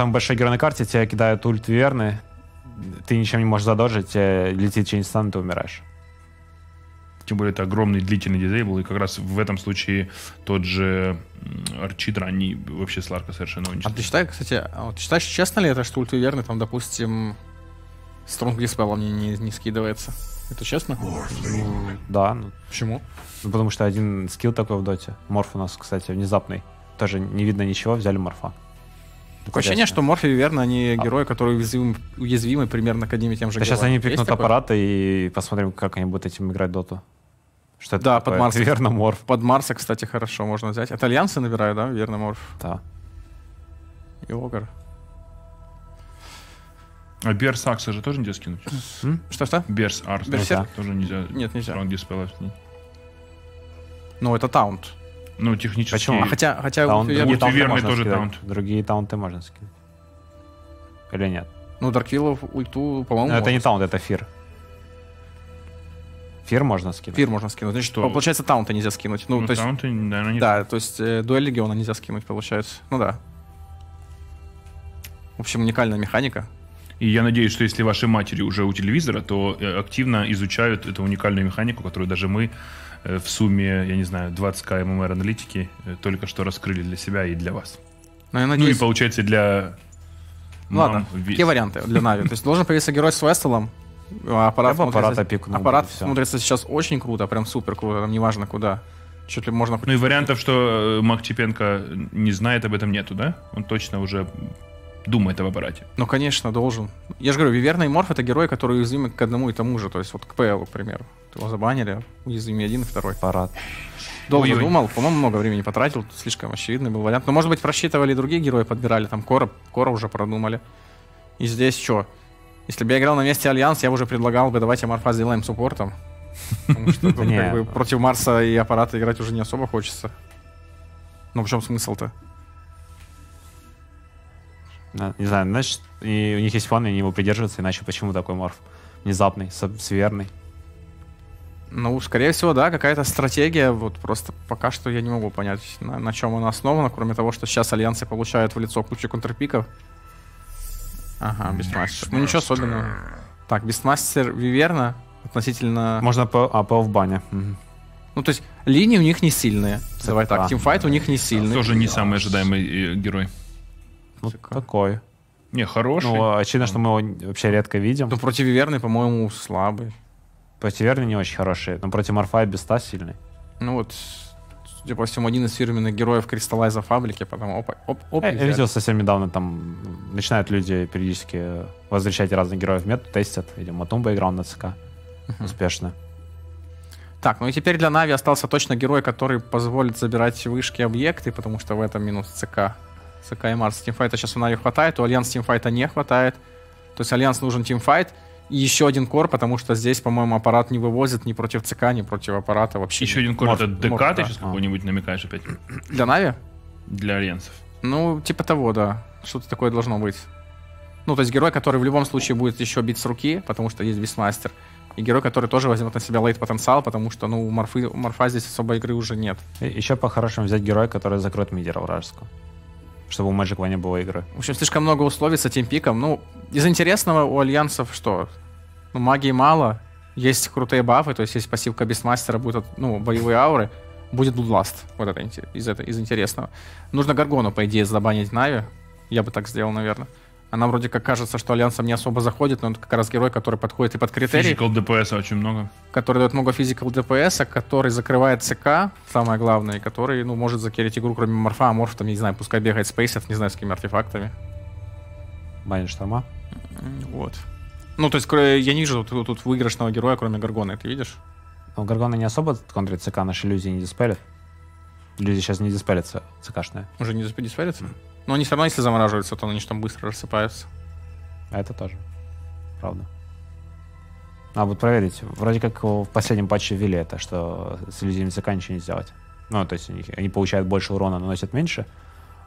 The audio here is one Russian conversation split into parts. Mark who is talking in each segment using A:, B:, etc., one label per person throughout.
A: самый большой герой на карте, тебя кидают ульт верны, ты ничем не можешь задолжить, тебе летит через стан, ты умираешь.
B: Тем более это огромный длительный дизейбл, и как раз в этом случае тот же Арчитра, они вообще Сларка совершенно
C: А
B: уничтожили.
C: ты считаешь, кстати, а вот считаешь, честно ли это, что ультраверный там, допустим, Стронг диспелом не, не, не скидывается? Это честно?
A: Ну, да, ну,
C: Почему?
A: ну, потому что один скилл такой в доте. Морф у нас, кстати, внезапный. Тоже не видно ничего, взяли морфа.
C: Такое ощущение, что Морфи и Верно, они
A: А.
C: герои, которые уязвимы, уязвимы примерно к одним и тем же
A: Да сейчас
C: героям.
A: они
C: Есть
A: пикнут
C: такое?
A: аппараты и посмотрим, как они будут этим играть доту. Что это
C: Да,
A: такое?
C: под Марс.
A: Верно, морф.
C: Под Марса, кстати, хорошо можно взять. Это альянсы набирают, да? Верно, Морф
A: Да.
C: и Огар.
B: А Берс Акса же тоже нельзя скинуть?
C: Что-что?
B: Берс Арс
C: Берсерк?
B: тоже нельзя.
C: Нет, нельзя.
B: Скинуть.
C: Ну, это таунт.
B: Ну, технически...
A: Почему?
C: А хотя, хотя
A: Таунт-
C: Ультраверный-
A: другие таунты
B: Верный
A: можно
B: тоже
A: скидать.
B: таунт.
A: Другие таунты можно скинуть. Или нет?
C: ну, Дарквиллов ульту, по-моему,
A: Ну, это не таунт, это фир. Фир можно скинуть.
C: Фир можно скинуть. Значит,
B: Что?
C: получается, таунта нельзя скинуть. Ну,
B: Ну,
C: то есть,
B: таунты, наверное, не
C: да, то есть э, дуэль легиона нельзя скинуть, получается. Ну да. В общем, уникальная механика.
B: И я надеюсь, что если ваши матери уже у телевизора, то э, активно изучают эту уникальную механику, которую даже мы в сумме, я не знаю, 20к ММР аналитики э, только что раскрыли для себя и для вас.
C: Но я
B: Ну и
C: надеюсь...
B: получается для...
C: Ладно,
B: мам
C: какие варианты для Нави? То есть должен появиться герой с Вестелом, а аппарат,
A: Я бы аппарат бы,
C: аппарат смотрится сейчас очень круто, прям супер круто, там неважно куда. Чуть ли можно...
B: Ну и вариантов, что э, Мак Чепенко не знает об этом нету, да? Он точно уже думает об аппарате.
C: Ну, конечно, должен. Я же говорю, Виверна и Морф — это герои, которые уязвимы к одному и тому же. То есть вот к ПЛ, к примеру. Его забанили, уязвимый один и второй.
A: Аппарат.
C: Долго
B: Ой-ой.
C: думал, по-моему, много времени потратил, слишком очевидный был вариант. Но, может быть, просчитывали и другие герои, подбирали, там core а, core а уже продумали. И здесь что? Если бы я играл на месте Альянс, я бы уже предлагал бы, давайте Морфа сделаем support ом. Потому что тут бы против Марса и аппарата играть уже не особо хочется. Ну, в чем смысл-то?
A: Не знаю, значит, и у них есть план, и они его придерживаются, иначе почему такой морф? Внезапный, сверный.
C: Ну, скорее всего, да, какая-то стратегия. Вот просто пока что я не могу понять, на, на чем она основана, кроме того, что сейчас альянсы получают в лицо кучу контрпиков. Ага, Бестмастер. Ну, ничего особенного. Так, Бестмастер Виверна относительно...
A: Можно по, а, ПО в бане.
C: Ну, то есть, линии у них не сильные. Давай так, тимфайт у них не сильный.
B: Тоже не самый ожидаемый э, герой.
A: Ну,
C: ЦК.
A: такой.
B: Не, хороший.
A: Ну, очевидно, что мы его вообще редко видим.
C: Ну, против Виверны, по-моему, слабый.
A: Против Верни не очень хороший, но против Морфа и Беста сильный.
C: Ну, вот, судя по всему, один из фирменных героев Кристаллайза фабрики, потом оп, оп, оп,
A: Я,
C: и
A: я
C: взяли.
A: видел совсем недавно, там начинают люди периодически возвращать разных героев в мету, тестят. Видимо, Матумба играл на ЦК успешно.
C: Так, ну и теперь для Нави остался точно герой, который позволит забирать вышки объекты, потому что в этом минус ЦК. ЦК и Марс. Teamfight а сейчас у Нави хватает, у Альянс teamfight а не хватает. То есть Альянс нужен teamfight и еще один core, потому что здесь, по-моему, аппарат не вывозит ни против ЦК, ни против аппарата вообще.
B: Еще один core
C: Морф-
B: от ДК,
C: Морф,
B: ты
C: да.
B: сейчас
A: А.
B: какой-нибудь намекаешь опять?
C: Для Нави?
B: Для альянсов.
C: Ну, типа того, да. Что-то такое должно быть. Ну, то есть герой, который в любом случае будет еще бить с руки, потому что есть Beastmaster. И герой, который тоже возьмет на себя late потенциал, потому что, ну, у, Морфы, у Морфа здесь особой игры уже нет.
A: И еще по-хорошему взять героя, который закроет мидера вражеского. Чтобы у Magic One было игры.
C: В общем, слишком много условий с этим пиком. Ну, из интересного у альянсов что? Ну, магии мало, есть крутые бафы, то есть есть пассивка Бестмастера, будут, ну, боевые ауры, будет Bloodlust. Вот это из, это, из интересного. Нужно Гаргону, по идее, забанить Нави. Я бы так сделал, наверное. Она вроде как кажется, что альянсам не особо заходит, но он как раз герой, который подходит и под критерии,
B: Физикал ДПС очень много.
C: который дает много физикал ДПС, который закрывает ЦК, самое главное, и который, ну, может закерить игру, кроме Морфа, а Морф там, не знаю, пускай бегает спейсов, не знаю, с какими артефактами.
A: Банит шторма.
C: Вот. Ну, то есть, я не вижу тут, тут выигрышного героя, кроме Гаргона, ты видишь?
A: Но Гаргона не особо контрит ЦК, наши иллюзии не диспелят. Иллюзии сейчас не диспелятся, ЦКшные.
C: Уже не не спарится? Но они все равно, если замораживаются, то они же там быстро рассыпаются.
A: А это тоже. Правда. А вот проверить. Вроде как в последнем патче ввели это, что с иллюзиями ЦК ничего не сделать. Ну, то есть они, получают больше урона, наносят меньше,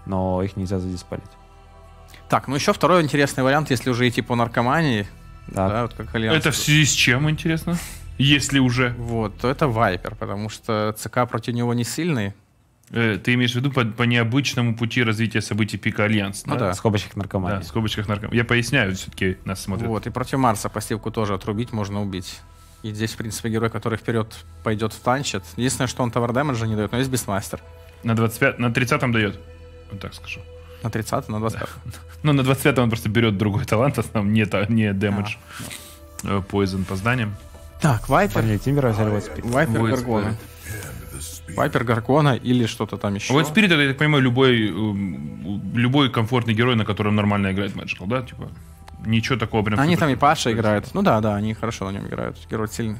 A: но их нельзя задиспелить.
C: Так, ну еще второй интересный вариант, если уже идти по наркомании,
A: Да.
C: да, вот как Альянс.
B: Это в связи с чем, интересно? Если уже.
C: Вот, то это Вайпер, потому что ЦК против него не сильный.
B: Э, Ты имеешь в виду по, по необычному пути развития событий пика Альянс?
C: Ну да.
A: В скобочках наркомании.
B: Да, в скобочках нарком. Я поясняю, все-таки нас смотрят.
C: Вот, и против Марса пассивку тоже отрубить можно убить. И здесь, в принципе, герой, который вперед пойдет, танчит. Единственное, что он tower damage а не дает, но есть бистмастер.
B: На 25, на 30-м дает. Вот так скажу.
C: На 30 на 20
B: Ну, на 25-м он просто берет другой талант, основном не, не дэмэдж. Э, Poison по зданиям.
C: Так, Вайпер.
A: Парни, Тимбера взяли вот спид.
C: Вайпер
B: Void
C: Гаргона. Вайпер Гаргона или что-то там еще.
B: Вот Спирит, это, я так понимаю, любой, эм, любой комфортный герой, на котором нормально играет Magical, да? Типа, ничего такого прям...
C: Они там и Паша играют. Ну да, да, они хорошо на нем играют. Герой сильный.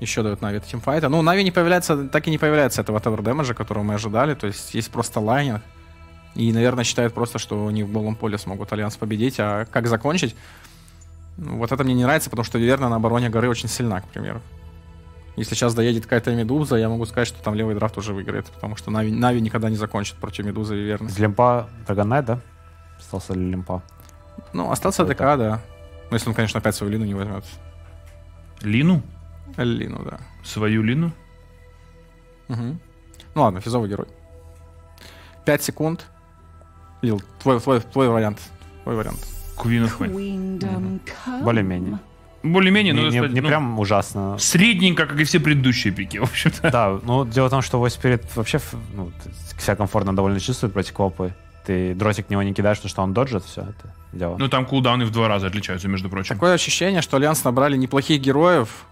C: Еще дают Нави тимфайта. Ну, Нави не появляется, так и не появляется этого tower damage а, которого мы ожидали. То есть есть просто laning. И, наверное, считают просто, что они в голом поле смогут Альянс победить. А как закончить? Ну, Вот это мне не нравится, потому что Виверна на обороне горы очень сильна, к примеру. Если сейчас доедет какая-то Медуза, я могу сказать, что там левый драфт уже выиграет, потому что Нави, Нави никогда не закончит против Медузы.
A: Из Лимпа Драгонайт, да? Остался ли Лимпа?
C: Ну, остался ДК, да. Ну, если он, конечно, опять свою лину не возьмет.
B: Лину?
C: Лину, да.
B: Свою Лину?
C: Мгм. Ну ладно, физовый герой. 5 секунд. Лил, твой, твой, твой вариант. Твой вариант.
D: Come.
A: Более-менее.
B: Более-менее,
A: Не,
B: но
A: не-
B: достаточно-
A: не
B: ну,
A: прям ужасно.
B: Средненько, как и все предыдущие пики, в общем-то.
A: Да, ну дело в том, что Voice Spirit вообще ну, себя комфортно довольно чувствует против Квопы. Ты дротик него не кидаешь, потому что он доджит, все это дело.
B: Ну, там кулдауны в два раза отличаются, между прочим.
C: Такое ощущение, что Альянс набрали неплохих героев.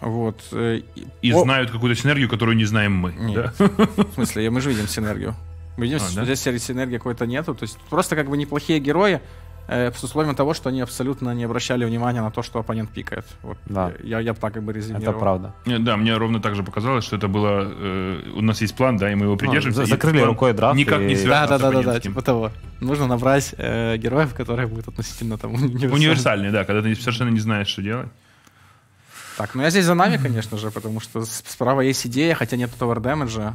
C: Вот. э, и- О,
B: знают какую-то синергию, которую не знаем мы.
C: Нет.
B: да?
C: В смысле, мы же видим синергию. Мы видим,
B: А,
C: что
B: да?
C: здесь синергии какой-то нету. То есть просто как бы неплохие герои, с условием того, что они абсолютно не обращали внимания на то, что оппонент пикает. Вот.
A: Да.
C: э, Я, я бы так как бы резюмировал.
A: это правда.
B: Не, Да, мне ровно так же показалось, что это было... э, у нас есть план, да, и мы его придерживаемся.
A: за-
B: и
A: закрыли рукой драфт
B: Никак не
A: и-
B: связан
C: Да, да,
B: с
C: да, да, да, типа того. Нужно набрать э, героев, которые будут относительно там универсальны.
B: Универсальный, да, когда ты совершенно не знаешь, что делать.
C: Так, ну я здесь за нами, конечно же, потому что справа есть идея, хотя нет товар дэмэджа.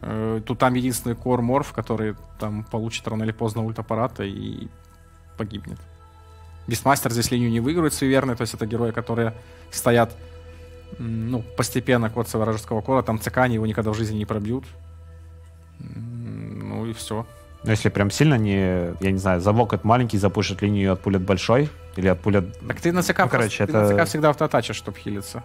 C: Э, Тут там единственный кор морф, который там получит рано или поздно ульт аппарата и погибнет. Бисмастер здесь линию не выиграет суеверный, то есть это герои, которые стоят ну, постепенно к отцу вражеского кора, там ЦК они его никогда в жизни не пробьют. Ну и все.
A: Но если прям сильно не, я не знаю, завокает маленький, запушит линию и отпулят большой, или отпулят...
C: Так ты на ЦК,
A: Ну, короче,
C: ты на
A: это-
C: ЦК всегда автотачишь, чтобы хилиться.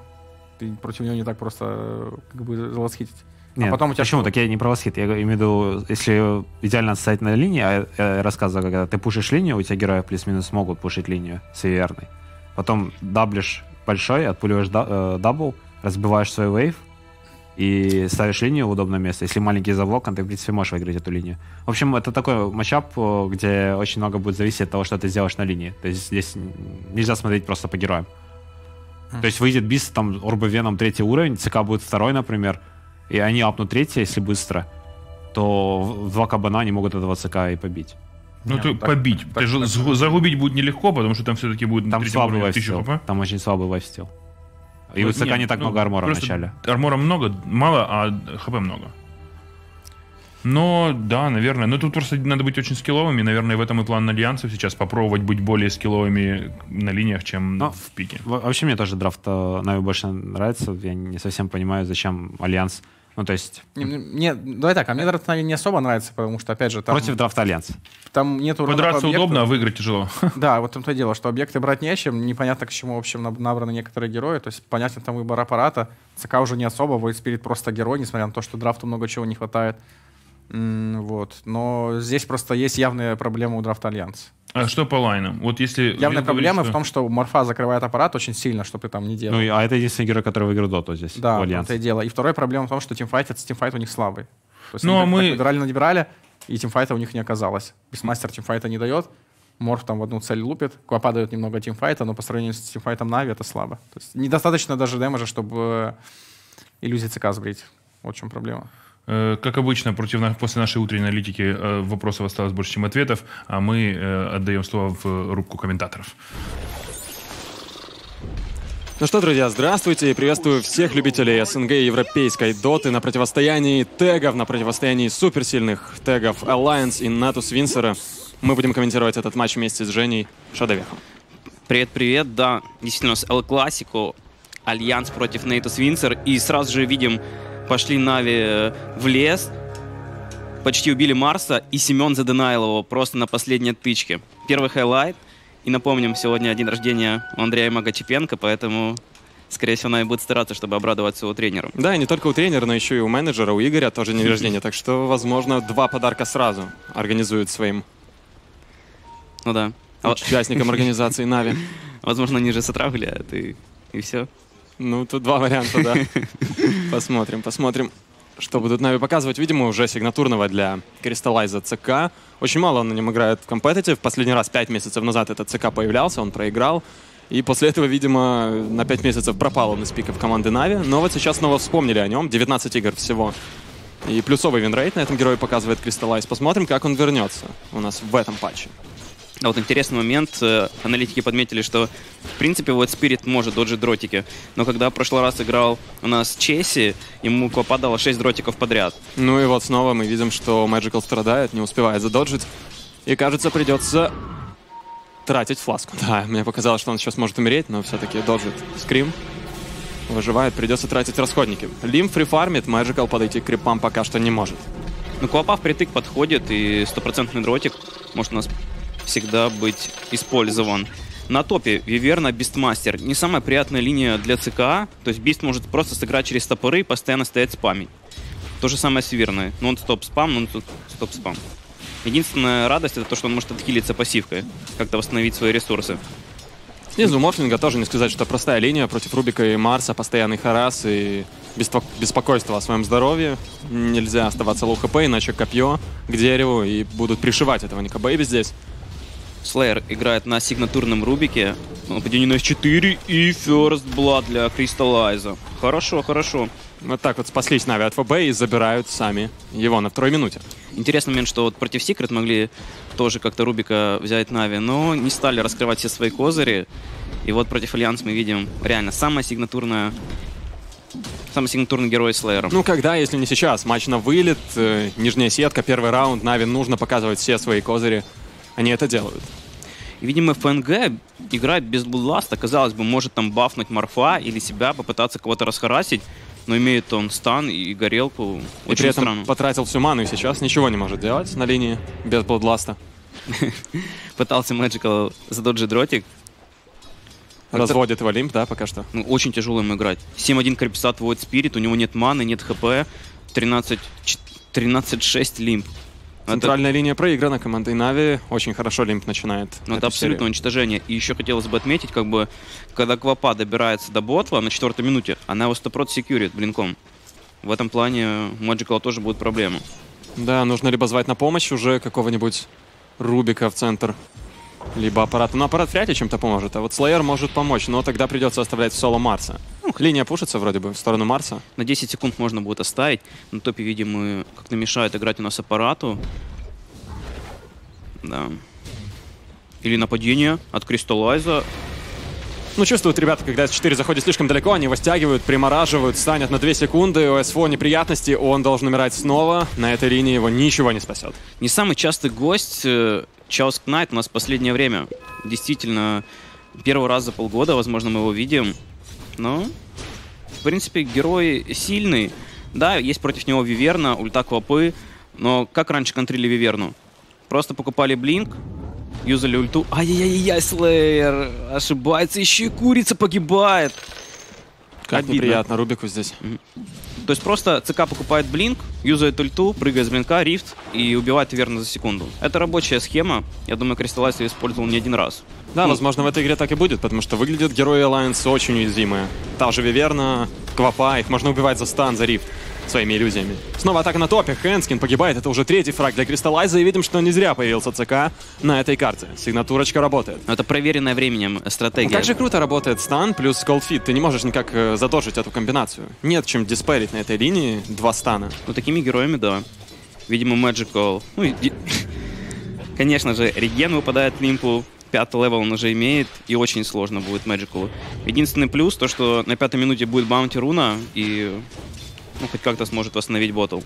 C: Ты против него не так просто э, как бы залосхитить.
A: Нет,
C: а потом у тебя
A: почему?
C: что?
A: Так я не про восхит. Я имею в виду, если идеально стоять на линии, а я рассказываю, когда ты пушишь линию, у тебя герои плюс-минус могут пушить линию с верной. Потом даблишь большой, отпуливаешь э, дабл, разбиваешь свой вейв и ставишь линию в удобное место. Если маленький заблокан, ты, в принципе, можешь выиграть эту линию. В общем, это такой матчап, э, где очень много будет зависеть от того, что ты сделаешь на линии. То есть здесь нельзя смотреть просто по героям. То есть выйдет бис, там, Орбовеном третий уровень, ЦК будет второй, например, и они апнут третий, если быстро, то в два кабана они могут этого ЦК и побить.
B: Ну,
C: Не,
B: то
C: ну, так-
B: побить.
C: так-
B: Ты же
C: так-
B: загубить будет нелегко, потому что там все-таки будет
A: Там слабый лайфстил.
B: 1000 хп.
A: Там очень слабый lifesteal. И
B: Ну,
A: у ЦК
B: нет,
A: не так
B: ну,
A: много армора в начале.
B: Армора много, мало, а хп много. Но, да, наверное. Но тут просто надо быть очень скилловыми. Наверное, в этом и план альянсов сейчас. Попробовать быть более скилловыми на линиях, чем
A: Ну,
B: в пике.
A: Во- Вообще мне тоже драфт э, Нави больше нравится. Я не совсем понимаю, зачем Альянс. Ну, то есть
C: Не, Мне, давай так, а мне драфт не особо нравится, потому что, опять же, там,
A: против драфта Альянс.
C: там нету
B: Подраться
C: объекту.
B: удобно, а выиграть тяжело.
C: Да, вот в том-то и дело, что объекты брать нечем, непонятно, к чему, в общем, наб- набраны некоторые герои, то есть понятен там выбор аппарата, ЦК уже не особо, Void Spirit просто герой, несмотря на то, что драфту много чего не хватает. Вот. Но здесь просто есть явная проблема у драфта Альянс.
B: А что по лайнам? Вот если...
C: Явная проблема
B: что-
C: в том, что Морфа закрывает аппарат очень сильно, что ты там не делал.
A: Ну, и- а это единственный герой, который выиграл доту здесь,
C: Да, том-то и дело. И вторая проблема в том, что teamfight, этот teamfight у них слабый. То есть
B: Ну,
C: они
B: а мы-
C: надибирали, и тимфайта у них не оказалось. Бисмастер тимфайта не дает, Морф там в одну цель лупит, Квапа дает немного тимфайта, но по сравнению с тимфайтом Нави это слабо. То есть недостаточно даже дэмэджа, чтобы э, иллюзии ЦК сбрить. Вот в чем проблема.
B: Э, Как обычно, против после нашей утренней аналитики э, вопросов осталось больше, чем ответов, а мы э, отдаем слово в рубку комментаторов.
E: Ну что, друзья, здравствуйте и приветствую всех любителей СНГ и европейской доты на противостоянии тегов, на противостоянии суперсильных тегов Alliance и Natus Винсера. Мы будем комментировать этот матч вместе с Женей Шадовехом.
F: Привет-привет, да, действительно, с Эл Классико, Альянс против Натус Винцере, и сразу же видим
D: пошли Нави э, в лес, почти убили Марса, и Семен заденайл его просто на последней тычке. Первый highlight. И напомним, сегодня день рождения у Андрея Mag Чипенко, поэтому, скорее всего, Нави будет стараться, чтобы обрадовать своего тренера.
E: Да, и не только у тренера, но еще и у менеджера, у Игоря тоже день рождения. Так что, возможно, два подарка сразу организуют своим
D: Ну да. А
E: участникам организации Нави.
D: возможно, они же с утра гуляют, и, и все.
E: Ну, тут два варианта, да. Посмотрим, посмотрим, что будут Нави показывать. Видимо, уже сигнатурного для Кристаллайза ЦК. Очень мало он на нем играет в competitive. Последний раз пять месяцев назад этот ЦК появлялся, он проиграл. И после этого, видимо, на 5 месяцев пропал он из пиков команды Нави. Но вот сейчас снова вспомнили о нем. 19 игр всего. И плюсовый winrate на этом герое показывает Кристаллайз. Посмотрим, как он вернется у нас в этом патче.
D: А вот интересный момент. э, Аналитики подметили, что в принципе вот Спирит может доджить дротики. Но когда в прошлый раз играл у нас Чеси, ему попадало 6 дротиков подряд.
E: Ну и вот снова мы видим, что Magical страдает, не успевает задоджить. И кажется, придется тратить фласку. Да, мне показалось, что он сейчас может умереть, но все-таки доджит скрим. Выживает, придется тратить расходники. Лим фрифармит, Magical подойти к крипам пока что не может.
D: Ну, Клопа впритык подходит, и стопроцентный дротик может у нас всегда быть использован. На топе Виверна Бистмастер. Не самая приятная линия для ЦКА. То есть Бист может просто сыграть через топоры и постоянно стоять спамить. То же самое с Виверной. Нон-стоп спам, нон-стоп спам. Единственная радость это то, что он может отхилиться пассивкой. Как-то восстановить свои ресурсы.
E: Снизу Морфлинга тоже не сказать, что простая линия против Рубика и Марса, постоянный харас и беспо- беспокойство о своем здоровье. Нельзя оставаться low HP, иначе копье к дереву и будут пришивать этого Ника Бэйби здесь.
D: Слеер играет на сигнатурном Рубике. Нападение на S4 и First Blood для Кристаллайза. Хорошо, хорошо.
E: Вот так вот спаслись Нави от ФБ и забирают сами его на второй минуте.
D: Интересный момент, что вот против Секрет могли тоже как-то Рубика взять Нави, но не стали раскрывать все свои козыри. И вот против Альянс мы видим реально самая сигнатурная самый сигнатурный герой Слеером.
E: Ну, когда, если не сейчас? Матч на вылет, э, нижняя сетка, первый раунд, Нави нужно показывать все свои козыри. Они это делают.
D: И, видимо, ФНГ играет без Бладласта. Казалось бы, может там бафнуть Морфа или себя, попытаться кого-то расхарасить. Но имеет он стан и горелку.
E: И
D: Очень
E: при этом
D: странно.
E: потратил всю ману и сейчас ничего не может делать на линии без Бладласта.
D: Пытался Magical задоджить дротик.
E: Разводит его лимп, да, пока что.
D: Ну, очень тяжело ему играть. 7-1 Крепсат Void Spirit, у него нет маны, нет хп. 13 ч- 13-6 лимп. Это-
E: Центральная линия проиграна командой Нави. Очень хорошо лимп начинает.
D: Ну, это
E: эту
D: абсолютно
E: серию.
D: уничтожение. И еще хотелось бы отметить, как бы, когда Квапа добирается до ботла на четвертой минуте, она его стопрот секьюрит блинком. В этом плане у Magical тоже будут проблемы.
E: Да, нужно либо звать на помощь уже какого-нибудь Рубика в центр, либо аппарата. Но аппарат вряд ли чем-то поможет. А вот Слеер может помочь, но тогда придется оставлять соло Марса. Ну, линия пушится вроде бы в сторону Марса.
D: На 10 секунд можно будет оставить. На топе, видимо, как-то мешает играть у нас аппарату. Да. Или нападение от Кристаллайза.
E: Ну, чувствуют ребята, когда S4 заходит слишком далеко, они его стягивают, примораживают, станет на 2 секунды, у СФО неприятности, он должен умирать снова. На этой линии его ничего не спасет.
D: Не самый частый гость э, Chaos Knight у нас в последнее время. Действительно, первый раз за полгода, возможно, мы его видим. Но, в принципе, герой сильный. Да, есть против него Виверна, ульта Квапы. Но как раньше контрили Виверну? Просто покупали Блинк, юзали ульту. Ай-яй-яй, Слеер! Ошибается, еще и курица погибает.
E: Как
D: Обидно.
E: неприятно Рубику здесь.
D: То есть просто ЦК покупает блинк, юзает ульту, прыгает с блинка, рифт и убивает верно за секунду. Это рабочая схема. Я думаю, Кристаллайз ее использовал не один раз.
E: Да,
D: Ну,
E: возможно, в этой игре так и будет, потому что выглядят герои Alliance очень уязвимые. Та же Виверна, Квапа, их можно убивать за стан, за рифт своими иллюзиями. Снова атака на топе, Хэнскин погибает, это уже третий фраг для Кристаллайза, и видим, что не зря появился ЦК на этой карте. Сигнатурочка работает.
D: Это проверенная временем стратегия.
E: Ну, как же круто работает стан плюс колдфит. Ты не можешь никак э, задолжить эту комбинацию. Нет чем диспарить на этой линии два стана.
D: Ну, такими героями, да. Видимо, Magical. Ну, и- Конечно же, реген выпадает Лимпу. Пятый level он уже имеет, и очень сложно будет Magical. Единственный плюс, то, что на пятой минуте будет bounty руна, и ну, хоть как-то сможет восстановить bottle.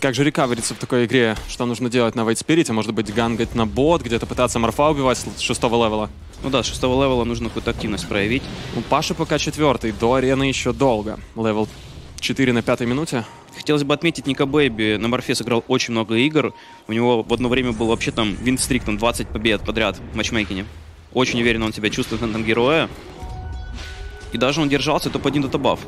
E: Как же рекавериться в такой игре? Что нужно делать на Войд Спирите? Может быть, гангать на бот, где-то пытаться морфа убивать с шестого левела?
D: Ну да, с шестого левела нужно какую-то активность проявить.
E: У Паши пока четвертый, до арены еще долго. Level 4 на пятой минуте.
D: Хотелось бы отметить, Ника Бэйби на Морфе сыграл очень много игр. У него в одно время был вообще там винстрик, там 20 побед подряд в матчмейкине. Очень уверенно он себя чувствует на этом героя. И даже он держался топ-1 до топ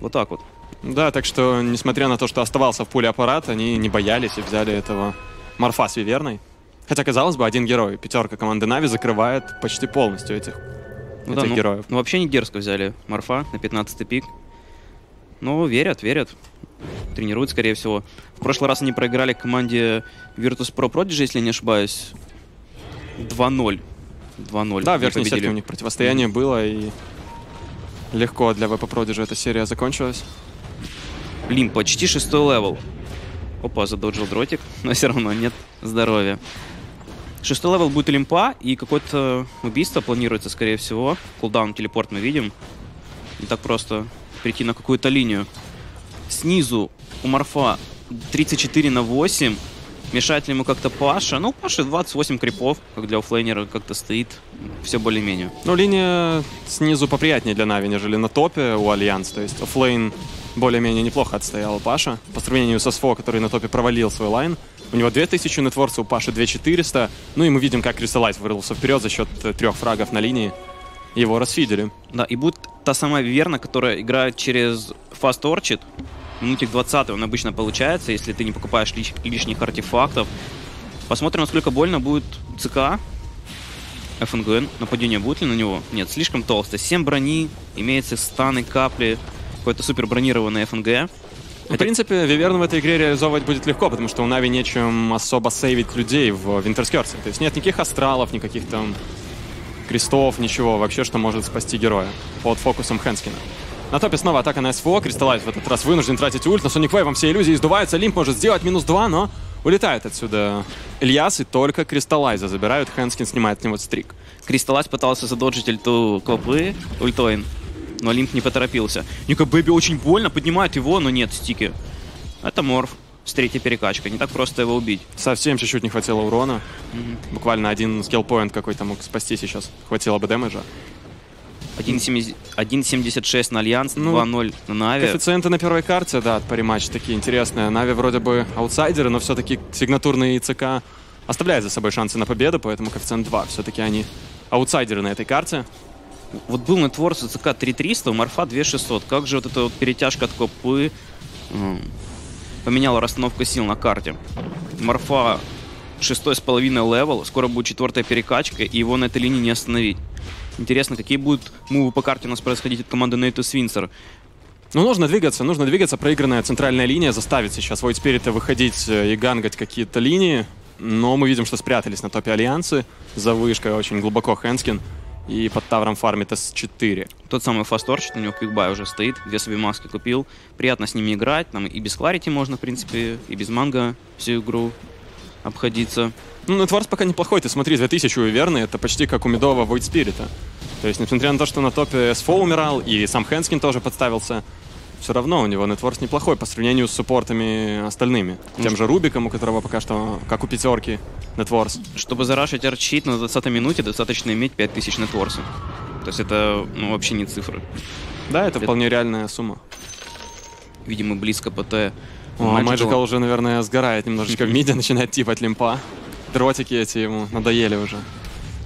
D: Вот так вот.
E: Да, так что, несмотря на то, что оставался в пуле аппарат, они не боялись и взяли этого Морфа с Виверной. Хотя, казалось бы, один герой, пятерка команды Нави закрывает почти полностью этих,
D: Ну
E: этих
D: да, ну,
E: героев.
D: ну вообще не дерзко взяли Морфа на 15 pick. Но верят, верят. Тренируют, скорее всего. В прошлый раз они проиграли команде Virtus.pro Prodigy, если не ошибаюсь. 2-0. 2-0.
E: Да, в верхней сетке у них противостояние было, и легко для ВП Prodigy эта серия закончилась.
D: Блин, почти шестой level. Опа, задоджил дротик, но все равно нет здоровья. Шестой level будет Limmp'а, и какое-то убийство планируется, скорее всего. Cooldown, телепорт мы видим. Не так просто перейти на какую-то линию. Снизу у Морфа 34 на 8. Мешает ли ему как-то Паша? Ну, Паша 28 крипов, как для оффлейнера, как-то стоит. Все более-менее.
E: Ну, линия снизу поприятнее для Нави, нежели на топе у Альянс. То есть оффлейн более-менее неплохо отстоял Паша. По сравнению со СФО, который на топе провалил свой лайн. У него 2000 нетворца, у Паши 2400. Ну и мы видим, как Кристаллайт вырвался вперед за счет э, трех фрагов на линии. Его расфидели.
D: Да, и будет та самая Виверна, которая играет через Fast Orchid. Минутик 20 он обычно получается, если ты не покупаешь лиш- лишних артефактов. Посмотрим, насколько больно будет ЦК. ФНГН. Нападение будет ли на него? Нет, слишком толсто. 7 брони, имеется станы, капли. Какой-то супер бронированный ФНГ.
E: В принципе, Виверну в этой игре реализовывать будет легко, потому что у Нави нечем особо сейвить людей в Винтерскерсе. То есть нет никаких астралов, никаких там крестов, ничего вообще, что может спасти героя под фокусом Хэнскина. На топе снова атака на СФО. Кристаллайт в этот раз вынужден тратить ульт. На Соник Вейвом все иллюзии сдуваются. Лимп может сделать минус 2, но улетает отсюда Ильяс, и только Кристаллайза забирают. Хэнскин снимает с него стрик.
D: Кристаллайз пытался задоджить ульту Квапы, ультоин, но Limmp не поторопился. Nikobaby очень больно, поднимает его, но нет, стики. Это Морф с третьей перекачкой, не так просто его убить.
E: Совсем чуть-чуть не хватило урона. Буквально один skill point какой-то мог спасти сейчас. Хватило бы дэмэджа.
D: 1.70 1.76 на Альянс,
E: Ну,
D: 2.0 на Нави.
E: Коэффициенты на первой карте, да, от Parimatch такие интересные. Нави вроде бы аутсайдеры, но все-таки сигнатурные ЦК оставляют за собой шансы на победу, поэтому коэффициент 2. Все-таки они аутсайдеры на этой карте.
D: Вот был net worth у ЦК 3300, у Морфа 2600. Как же вот эта вот перетяжка от Копы поменяла расстановку сил на карте. Морфа шестой с половиной level, скоро будет четвертая перекачка, и его на этой линии не остановить. Интересно, какие будут мувы по карте у нас происходить от команды Natus Vincere.
E: Ну, нужно двигаться, нужно двигаться. Проигранная центральная линия заставит сейчас Void Spirit выходить э, и гангать какие-то линии. Но мы видим, что спрятались на топе Альянсы. За вышкой очень глубоко Handsken. И под тавром фармит S4.
D: Тот самый fast Orchid, у него quick buy уже стоит, две себе маски купил. Приятно с ними играть, там и без Clarity можно, в принципе, и без манга всю игру обходиться.
E: Ну, Net worth пока неплохой. Ты смотри, 2000 у Виверны, это почти как у мидового Void Спирита. То есть, несмотря на то, что на топе СФО умирал, и сам Handsken тоже подставился, все равно у него net worth неплохой по сравнению с суппортами остальными. Тем же Рубиком, у которого пока что, как у пятерки, Net worth.
D: Чтобы зарашить Orchid на 20 минуте, достаточно иметь 5000 net worth'а. То есть это ну, вообще не цифры.
E: Да, это вполне реальная сумма.
D: Видимо, близко ПТ.
E: О,
D: Magical.
E: Magical уже, наверное, сгорает немножечко в миде, начинает типать Limmp'а. Дротики эти ему надоели уже.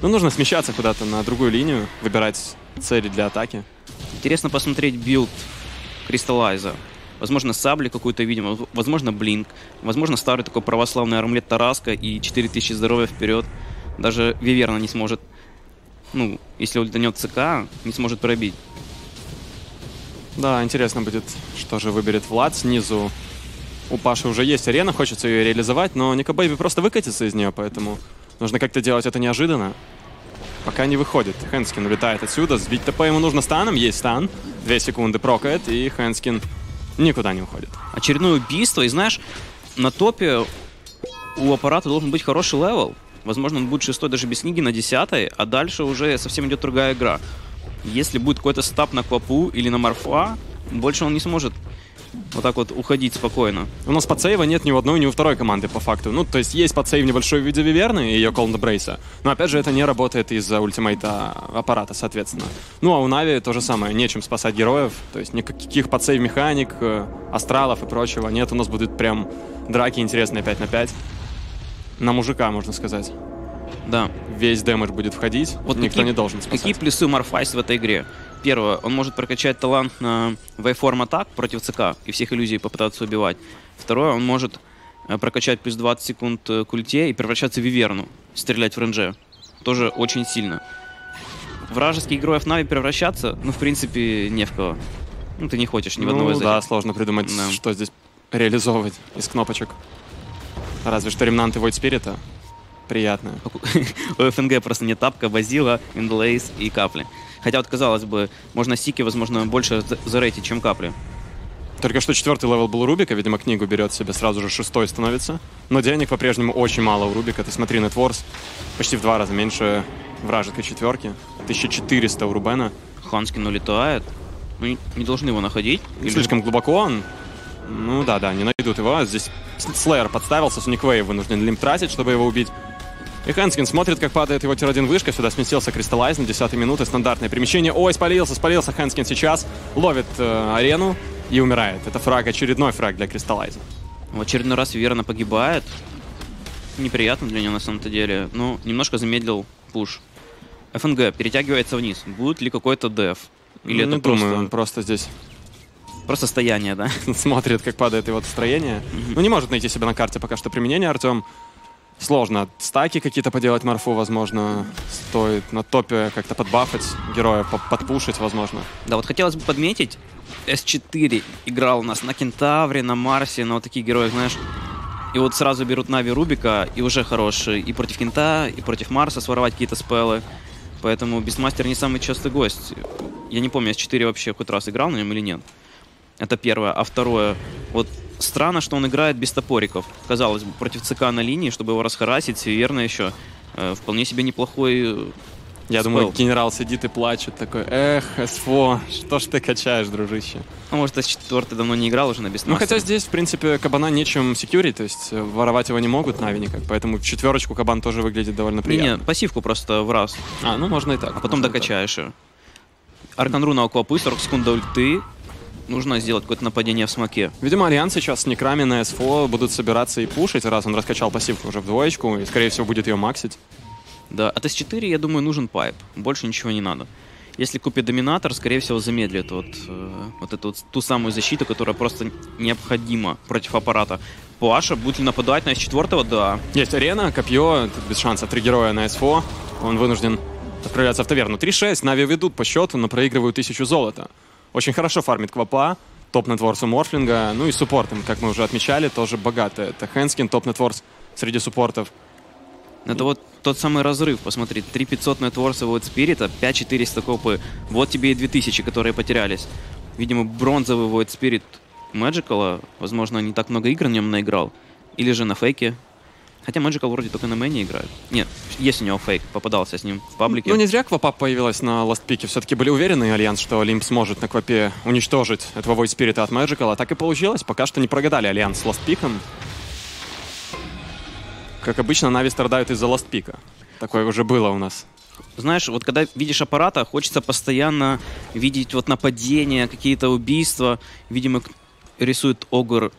E: Ну, нужно смещаться куда-то на другую линию, выбирать цели для атаки.
D: Интересно посмотреть build Crystallize'а. Возможно, сабли какую-то видим, возможно, blink, возможно, старый такой православный армлет Тараска и 4000 здоровья вперед. Даже Виверна не сможет, ну, если ультанет ЦК, не сможет пробить.
E: Да, интересно будет, что же выберет Влад. Снизу у Паши уже есть арена, хочется ее реализовать, но Ника Бэйби просто выкатится из нее, поэтому нужно как-то делать это неожиданно. Пока не выходит. Хэнскин улетает отсюда. Сбить ТП ему нужно станом. Есть стан. Две секунды прокает, и Хэнскин никуда не уходит.
D: Очередное убийство, и знаешь, на топе у аппарата должен быть хороший level. Возможно, он будет шестой даже без книги на десятой, а дальше уже совсем идет другая игра. Если будет какой-то стап на Квапу или на Морфа, больше он не сможет вот так вот уходить спокойно.
E: У нас подсейва нет ни у одной, ни у второй команды, по факту. Ну, то есть есть подсейв небольшой в виде Виверны и ее Cold Embrace'а. Но, опять же, это не работает из-за ультимейта аппарата, соответственно. Ну, а у Нави то же самое. Нечем спасать героев. То есть никаких подсейв-механик, э, астралов и прочего нет. У нас будут прям драки интересные 5 на 5. На мужика, можно сказать.
D: Да.
E: Весь дэмэдж будет входить.
D: Вот
E: Никто
D: какие-
E: не должен спасать.
D: Какие плюсы Марфайс в этой игре? Первое, он может прокачать талант на вейформ атак против ЦК и всех иллюзий попытаться убивать. Второе, он может э, прокачать плюс 20 секунд э, к ульте и превращаться в Виверну, стрелять в range. Тоже очень сильно. Вражеских героев Нави превращаться, ну, в принципе, не в кого. Ну, ты не хочешь ни в одного
E: ну,
D: из
E: да,
D: этих.
E: сложно придумать,
D: Да.
E: что здесь реализовывать из кнопочек. Разве что ремнанты Void Спирита. Приятно.
D: У ФНГ просто нет тапка, базила, Wind Lace и капли. Хотя вот, казалось бы, можно стики, возможно, больше за- зарейтить, чем капли.
E: Только что четвертый level был у Рубика, видимо, книгу берет себе, сразу же шестой становится. Но денег по-прежнему очень мало у Рубика. Ты смотри, net worth почти в два раза меньше вражеской четверки. 1400 у Рубена.
D: Handsken улетает. Ну, не, должны его находить. Или-
E: Слишком глубоко он. Ну да, да, не найдут его. Здесь Slayer подставился, Sonic Wave вынужден Limmp тратить, чтобы его убить. И Handsken смотрит, как падает его тир-1 вышка. Сюда сместился Crystallize на 10 минуты. Стандартное перемещение. Ой, спалился, спалился Handsken сейчас. Ловит э, арену и умирает. Это фраг, очередной фраг для Кристаллайза.
D: В очередной раз Верно погибает. Неприятно для него на самом-то деле. Ну, немножко замедлил пуш. ФНГ перетягивается вниз. Будет ли какой-то деф? Или
E: не
D: это просто,
E: думаю, он просто здесь
D: просто стояние, да?
E: смотрит, как падает его строение. Ну, не может найти себе на карте пока что применение Артем. Сложно. Стаки какие-то поделать Марфу, возможно, стоит. На топе как-то подбафать героя, по- подпушить, возможно.
D: Да, вот хотелось бы подметить, S4 играл у нас на Кентавре, на Марсе, на вот таких героях, знаешь. И вот сразу берут Нави Рубика, и уже хороший. И против Кента, и против Марса своровать какие-то спеллы. Поэтому Бестмастер не самый частый гость. Я не помню, S4 вообще хоть раз играл на нем или нет. Это первое. А второе, вот странно, что он играет без топориков. Казалось бы, против ЦК на линии, чтобы его расхарасить, верно еще. э, вполне себе неплохой э,
E: Я
D: Спел.
E: думаю, генерал сидит и плачет такой, эх, СФО, что ж ты качаешь, дружище?
D: Ну, может, S4 давно не играл уже на
E: Ну,
D: Бестмастере.
E: хотя здесь, в принципе, кабана нечем секьюрить, то есть э, воровать его не могут Нави никак, поэтому четверочку кабан тоже выглядит довольно приятно.
D: не, пассивку просто в раз,
E: А, ну можно и так.
D: а потом докачаешь ее. Аркан руна у Квапы, 40 секунд до ульты. Нужно сделать какое-то нападение в смоке.
E: Видимо, Альянс сейчас с Некрами на СФО будут собираться и пушить, раз он раскачал пассивку уже в двоечку, и, скорее всего, будет ее максить.
D: Да, от S4, я думаю, нужен пайп. Больше ничего не надо. Если купит доминатор, скорее всего, замедлит вот, э, вот эту вот ту самую защиту, которая просто необходима против аппарата. Паша будет ли нападать на S4? Да.
E: Есть арена, копье, тут без шанса, три героя на СФО, он вынужден отправляться в таверну. 3-6, Нави ведут по счету, но проигрывают тысячу золота. Очень хорошо фармит Квапа, топ- net worth у Морфлинга, ну и суппортом, как мы уже отмечали, тоже богато. Это Handsken, топ- net worth среди суппортов.
D: Это вот тот самый разрыв, посмотри. 3500 нетворса Войд Спирита, 5400 Квапы. Вот тебе и 2000, которые потерялись. Видимо, бронзовый Void Spirit Magical, возможно, не так много игр на нем наиграл. Или же на фейке. Хотя Magical вроде только на мэне играет. Нет, есть у него фейк, попадался с ним в паблике.
E: Ну не зря Квапа появилась на ластпике. Все-таки были уверены Альянс, что Лимп сможет на Квапе уничтожить этого Void Spirit от Magical, а так и получилось. Пока что не прогадали Альянс с ластпиком. Как обычно, Нави страдают из-за ластпика. Такое уже было у нас.
D: Знаешь, вот когда видишь аппарата, хочется постоянно видеть вот нападения, какие-то убийства. Видимо, рисует Огр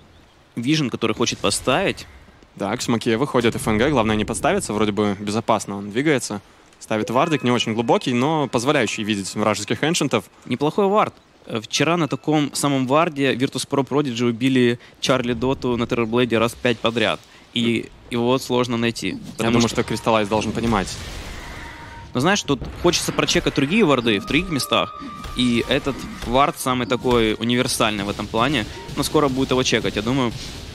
D: Вижен, который хочет поставить.
E: Да, к Смоке выходит ФНГ, главное не подставиться, вроде бы безопасно он двигается. Ставит вардик, не очень глубокий, но позволяющий видеть вражеских эншентов.
D: Неплохой вард. Э, Вчера на таком самом варде Virtus.pro Prodigy убили Чарли Доту на Террорблейде раз пять подряд. И его сложно найти.
E: Я думаю, что Кристаллайз должен понимать.
D: Но знаешь, тут хочется прочекать другие варды в других местах. И этот вард самый такой универсальный в этом плане. Но скоро будет его чекать. Я думаю,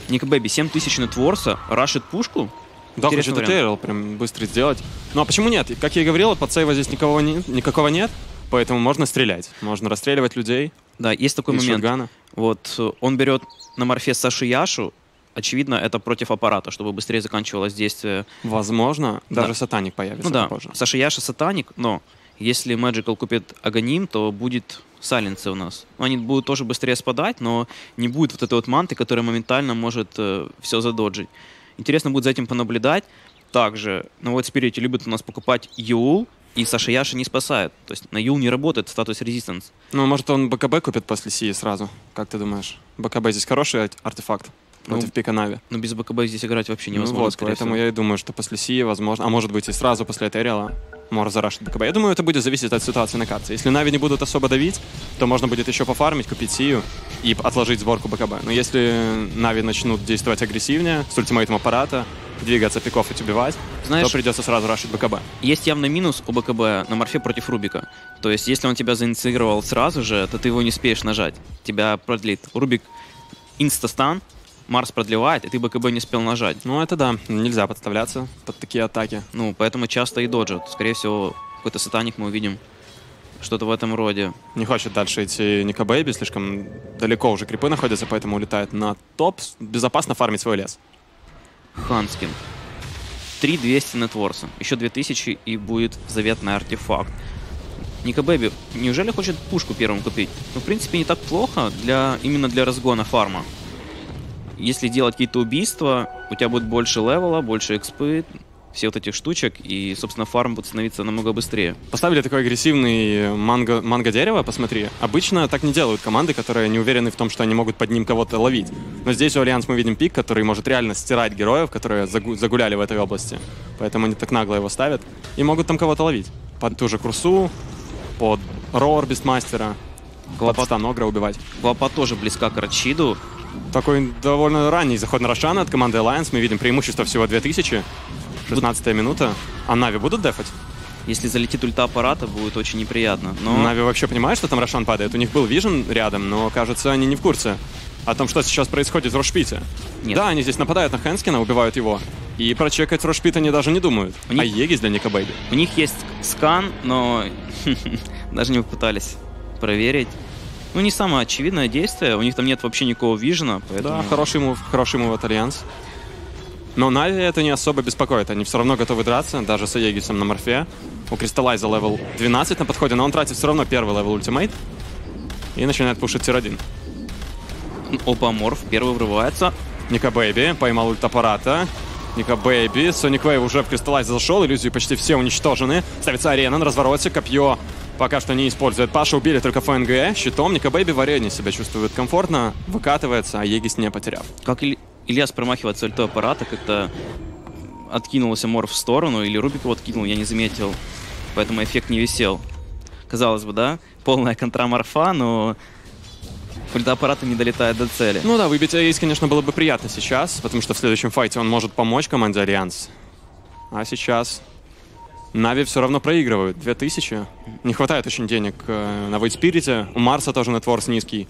D: Ник Бэби 7000 нетворса, рашит пушку.
E: Да,
D: Интересный
E: хочет
D: вариант.
E: Прям быстро сделать. Ну а почему нет? Как я и говорил, под сейва здесь никого не, никакого нет, поэтому можно стрелять. Можно расстреливать людей
D: Да, есть такой момент.
E: шотгана.
D: Вот э, он берет на морфе Саши Яшу. Очевидно, это против аппарата, чтобы быстрее заканчивалось действие
E: Возможно,
D: Да.
E: даже сатаник появится
D: Ну да,
E: попозже.
D: Саша Яша сатаник, но Если Magical купит Аганим, то будет Сайленсы у нас. Они будут тоже быстрее спадать, но не будет вот этой вот манты, которая моментально может э, все задоджить. Интересно будет за этим понаблюдать. Также на White Spirit любят у нас покупать Юл, и Саша Яша не спасает. То есть на Юл не работает статус резистанс.
E: Ну, может, он БКБ купит после Сии сразу? Как ты думаешь? БКБ здесь хороший ар- артефакт против
D: Ну,
E: пика Нави.
D: Но без БКБ здесь играть вообще
E: Ну
D: невозможно,
E: вот,
D: скорее
E: поэтому
D: всего.
E: я и думаю, что после Сии, возможно, а может быть и сразу после Этериала может зарашить БКБ. Я думаю, это будет зависеть от ситуации на карте. Если Нави не будут особо давить, то можно будет еще пофармить, купить Сию и отложить сборку БКБ. Но если Нави начнут действовать агрессивнее, с ультимейтом аппарата, двигаться, пиков и убивать,
D: Знаешь,
E: то придется сразу рашить БКБ.
D: Есть явный минус у БКБ на морфе против Рубика. То есть, если он тебя заинициировал сразу же, то ты его не успеешь нажать. Тебя продлит. Рубик инстастан, Марс продлевает, и ты БКБ не успел нажать.
E: Ну, это да, нельзя подставляться под такие атаки.
D: Ну, поэтому часто и доджат. Скорее всего, какой-то сатаник мы увидим. Что-то в этом роде.
E: Не хочет дальше идти Ника Бэйби, слишком далеко уже крипы находятся, поэтому улетает на топ. Безопасно фармить свой лес.
D: Ханскин. 3200 нетворса. Еще 2000 и будет заветный артефакт. Ника Бэби, неужели хочет пушку первым купить? Ну, в принципе, не так плохо для, именно для разгона фарма. Если делать какие-то убийства, у тебя будет больше левела, больше экспы, все вот этих штучек, и, собственно, фарм будет становиться намного быстрее.
E: Поставили такой агрессивный манго, манго-дерево, посмотри. Обычно так не делают команды, которые не уверены в том, что они могут под ним кого-то ловить. Но здесь у Альянс мы видим пик, который может реально стирать героев, которые загу- загуляли в этой области. Поэтому они так нагло его ставят. И могут там кого-то ловить. Под ту же Курсу, под Роор Бестмастера, под
D: Глопа,
E: Станогра убивать.
D: Глопа тоже близка к Рачиду.
E: Такой довольно ранний заход на Рошана от команды Alliance. Мы видим преимущество всего 2000. 16 минута. А Нави будут дефать?
D: Если залетит ульта аппарата, будет очень неприятно. Но
E: Нави вообще понимает, что там Рошан падает? У них был Вижен рядом, но, кажется, они не в курсе о том, что сейчас происходит в Рошпите.
D: Нет.
E: Да, они здесь нападают на Хэнскина, убивают его. И прочекать Rosh pit они даже не думают.
D: У них-
E: Аегис для Ника Бэйби.
D: У них есть скан, но даже не попытались проверить. Ну, не самое очевидное действие. У них там нет вообще никакого вижена, поэтому...
E: Да, хороший move, хороший move от Альянс. Но Нави это не особо беспокоит. Они все равно готовы драться, даже с Аегисом на морфе. У Кристаллайза level 12 на подходе, но он тратит все равно первый level ultimate. И начинает пушить tier-1.
D: Опа, Морф первый врывается.
E: Ника Бэйби поймал ульт аппарата. Ника Бэйби. Sonic Wave уже в Кристаллайз зашел. Иллюзии почти все уничтожены. Ставится арена на развороте. Копье пока что не использует. Паша убили только ФНГ. Щитом Ника Бэйби в арене себя чувствует комфортно. Выкатывается, Аегис не потеряв.
D: Как Иль- Ильяс промахивается ультой аппарата, как-то откинулся Морф в сторону, или Рубик его откинул, я не заметил. Поэтому эффект не висел. Казалось бы, да? Полная контра Морфа, но аппарата не долетает до цели.
E: Ну да, выбить Аегис, конечно, было бы приятно сейчас, потому что в следующем файте он может помочь команде Альянс. А сейчас Нави все равно проигрывают. 2000. Не хватает очень денег э, на Войд Спирите. У Марса тоже net worth низкий.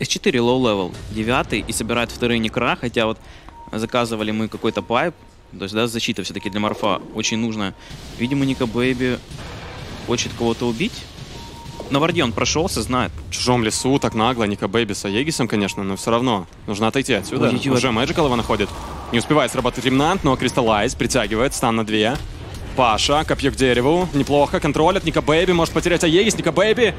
D: S4 low level, девятый, и собирает вторые некра, хотя вот заказывали мы какой-то pipe, то есть, да, защита все-таки для морфа очень нужна. Видимо, Ника Бэйби хочет кого-то убить. На варде он прошелся, знает.
E: В чужом лесу так нагло, Ника Бэйби с Аегисом, конечно, но все равно нужно отойти отсюда. Уже Мэджикал его находит. Не успевает сработать remnant, но Кристаллайз притягивает, stun на две. Паша, копье к дереву, неплохо, контролит, Ника Бэйби может потерять Аегис, Ника Бэйби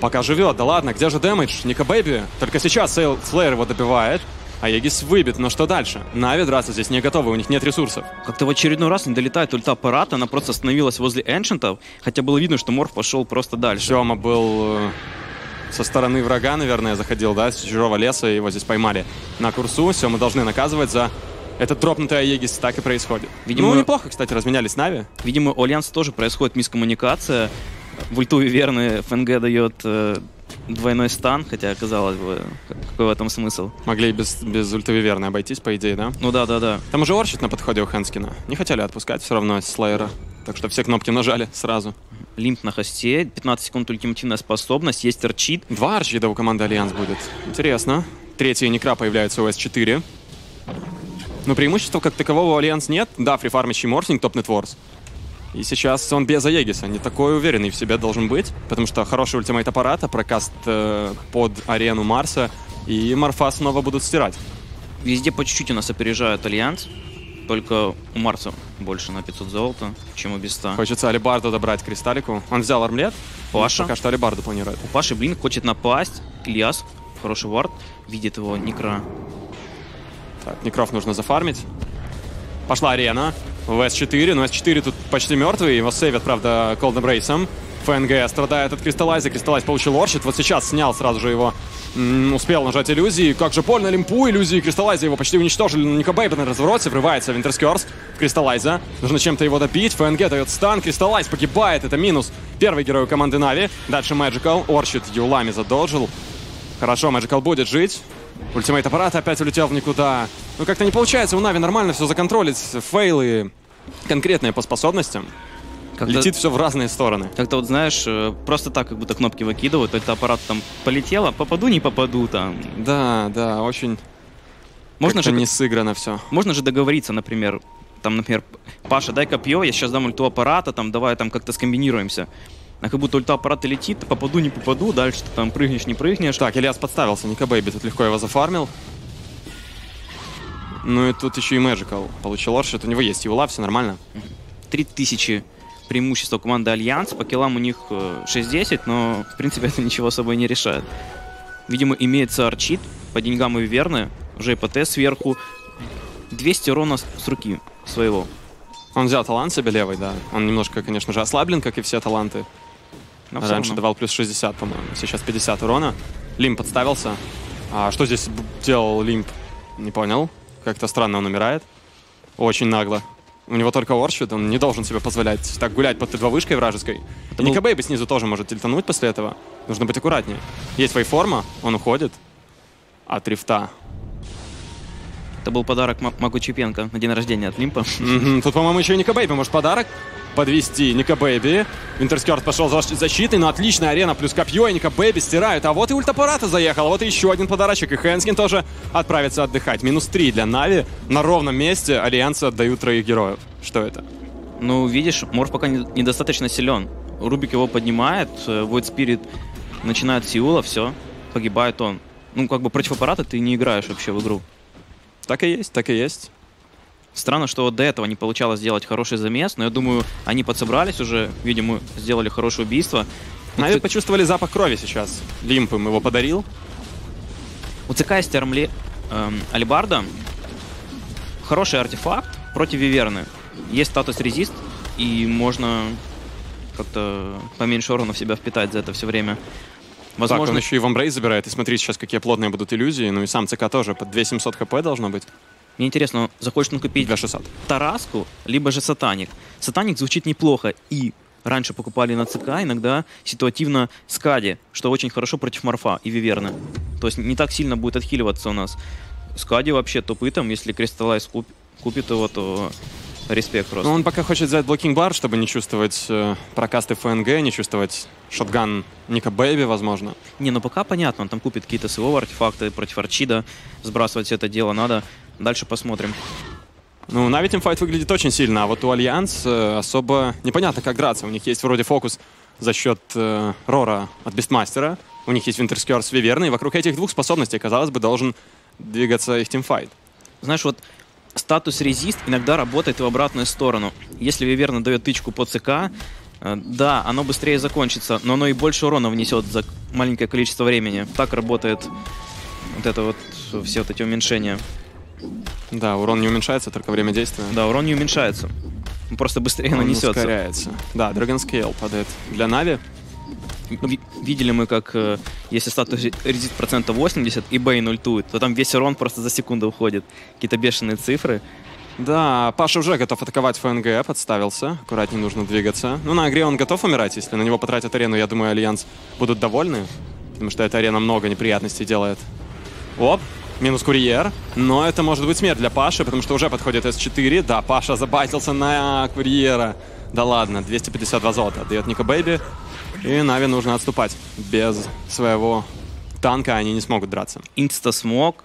E: пока живет, да ладно, где же damage? Ника Бэйби, только сейчас Сейл Слеер его добивает, а Егис выбит, но что дальше? Нави драться здесь не готовы, у них нет ресурсов.
D: Как-то в очередной раз не долетает ульта аппарата, она просто остановилась возле эншентов, хотя было видно, что Морф пошел просто дальше.
E: Сема был э, со стороны врага, наверное, заходил, да, с чужого леса, его здесь поймали на курсу. Сема должны наказывать за этот дропнутый Аегис, так и происходит.
D: Видимо-
E: Ну, неплохо, кстати, разменялись Нави.
D: Видимо, у Альянса тоже происходит мискоммуникация. В ульту верный ФНГ дает э, двойной stun, хотя, казалось бы, как- какой в этом смысл?
E: Могли и без, без ульты виверны обойтись, по идее, да?
D: Ну да, да, да.
E: Там уже Orchid на подходе у Хэнскина. Не хотели отпускать все равно Слеера. Так что все кнопки нажали сразу.
D: Лимп на хосте, 15 секунд ультимативная способность, есть Orchid.
E: Два арчида у команды Альянс будет. Интересно. Третья Некра появляется у S4. Но преимущества как такового у Альянс нет. Да, фрифармящий Морфлинг, top net worth. И сейчас он без Аегиса. Не такой уверенный в себе должен быть. Потому что хороший ultimate аппарата, прокаст э, под арену Марса. И Морфа снова будут стирать.
D: Везде по чуть-чуть у нас опережают Альянс. Только у Марса больше на 500 золота, чем у Беста.
E: Хочется Алибарду добрать кристаллику. Он взял armlet.
D: Паша.
E: Пока что Алибарду планирует.
D: У Паши Blink хочет напасть. Ильяс, хороший вард, видит его Некра.
E: Так, Некров нужно зафармить. Пошла арена. В S4, но S4 тут почти мертвый. Его сейвят, правда, Колд Эмбрейсом. ФНГ страдает от Кристаллайза. Кристаллайз получил Orchid. Вот сейчас снял сразу же его. М, успел нажать иллюзии. Как же больно Лимпу. Иллюзии Кристаллайза его почти уничтожили. Но Ника Бэйби на развороте. Врывается Winter's Curse. Кристаллайза. Нужно чем-то его добить. ФНГ дает stun. Кристаллайз погибает. Это минус. Первый герой команды Нави. Дальше Мэджикал. Orchid Юлами задоджил. Хорошо, Мэджикал будет жить. Ultimate аппарат опять улетел в никуда. Ну, как-то не получается у Нави нормально все законтролить. Фейлы конкретные по способностям.
D: Когда-
E: Летит все в разные стороны.
D: Как-то вот знаешь, э, просто так как будто кнопки выкидывают, это аппарат там полетел, а попаду, не попаду там.
E: Да, да, очень
D: Можно же,
E: не сыграно все.
D: можно же договориться, например, там, например, Паша, дай копье, я сейчас дам ульту аппарата, там, давай там как-то скомбинируемся. А как будто ульта аппарата летит, попаду, не попаду, дальше ты там прыгнешь, не прыгнешь.
E: Так, Ильяс подставился, Ника Бэйби тут легко его зафармил. Ну и тут еще и Мэджикал получил Orchid. У него есть Юла, все нормально.
D: 3000 преимущества команды Альянс, по киллам у них э, 6-10, но, в принципе, это ничего собой не решает. Видимо, имеется арчит, по деньгам и верны, уже ИПТ сверху, 200 урона с с руки своего.
E: Он взял талант себе левый, да. Он немножко, конечно же, ослаблен, как и все таланты.
D: Но всё
E: Раньше давал плюс 60, по-моему. Сейчас 50 урона. Лимп подставился. А что здесь делал Лимп? Не понял. Как-то странно он умирает. Очень нагло. У него только орщит, он не должен себе позволять так гулять под Т2 вышкой вражеской.
D: Был-
E: Ника Бэйби снизу тоже может тильтануть после этого. Нужно быть аккуратнее. Есть вейформа, он уходит. От рифта.
D: Это был подарок Ма- Магу Чепенко на день рождения от Лимпа.
E: Тут, по-моему, еще и Ника Бэйби может подарок подвести. Ника Бэйби. Winter's Curse пошел за защитой, но отличная арена, плюс копье, и Ника Бэйби стирают. А вот и ульт аппарата заехал, а вот и еще один подарочек. И Хэнскин тоже отправится отдыхать. Минус три для Нави. На ровном месте Альянсы отдают троих героев. Что это?
D: Ну, видишь, Морф пока не- недостаточно силен. Рубик его поднимает, э, Void Spirit начинает с Сеула, все, погибает он. Ну, как бы против аппарата ты не играешь вообще в игру.
E: Так и есть, так и есть.
D: Странно, что вот до этого не получалось сделать хороший замес, но я думаю, они подсобрались уже, видимо, сделали хорошее убийство.
E: Нави
D: кстати,
E: почувствовали запах крови сейчас. Лимп им его подарил.
D: У ЦК есть армле... эм, Алибарда. Хороший артефакт против Виверны. Есть статус резист, и можно как-то поменьше урона в себя впитать за это все время.
E: Так,
D: Возможно,
E: он еще и в Амбрейз забирает. И смотри сейчас, какие плотные будут иллюзии. Ну и сам ЦК тоже. Под 2700 хп должно быть.
D: мне интересно, захочет он купить
E: 2600.
D: Тараску, либо же Сатаник. Сатаник звучит неплохо, и раньше покупали на ЦК, иногда ситуативно Скади, что очень хорошо против Морфа и Виверны. То есть не так сильно будет отхиливаться у нас. Скади вообще топ item, если Кристаллайз куп- купит его, то респект просто.
E: Ну, он пока хочет взять Black King Bar, чтобы не чувствовать э, прокасты ФНГ, не чувствовать shotgun Ника Бэйби, возможно.
D: Не, ну пока понятно, он там купит какие-то save артефакты против Арчида, сбрасывать это дело надо. Дальше посмотрим.
E: Ну, Нави teamfight выглядит очень сильно, а вот у Альянс э, особо непонятно, как драться. У них есть вроде фокус за счет э, Рора от Бестмастера, у них есть Винтерскер с Виверной, вокруг этих двух способностей, казалось бы, должен двигаться их тимфайт.
D: Знаешь, вот статус резист иногда работает в обратную сторону. Если Виверна дает тычку по ЦК, э, да, оно быстрее закончится, но оно и больше урона внесет за маленькое количество времени. Так работает вот это вот все вот эти уменьшения.
E: Да, урон не уменьшается, только время действия.
D: Да, урон не уменьшается. Он просто быстрее
E: Он
D: нанесется.
E: ускоряется. Да, Dragon Scale падает. Для Нави
D: Ви- видели мы, как э, если status resist процента 80 и Бейн ультует, то там весь урон просто за секунду уходит. Какие-то бешеные цифры.
E: Да, Паша уже готов атаковать ФНГ, подставился. Аккуратнее нужно двигаться. Ну, на игре он готов умирать. Если на него потратят арену, я думаю, Альянс будут довольны. Потому что эта арена много неприятностей делает. Оп, минус курьер. Но это может быть смерть для Паши, потому что уже подходит С4. Да, Паша забайтился на курьера. Да ладно, 252 золота отдает Ника Бэйби. И Нави нужно отступать. Без своего танка они не смогут драться.
D: инста-smoke.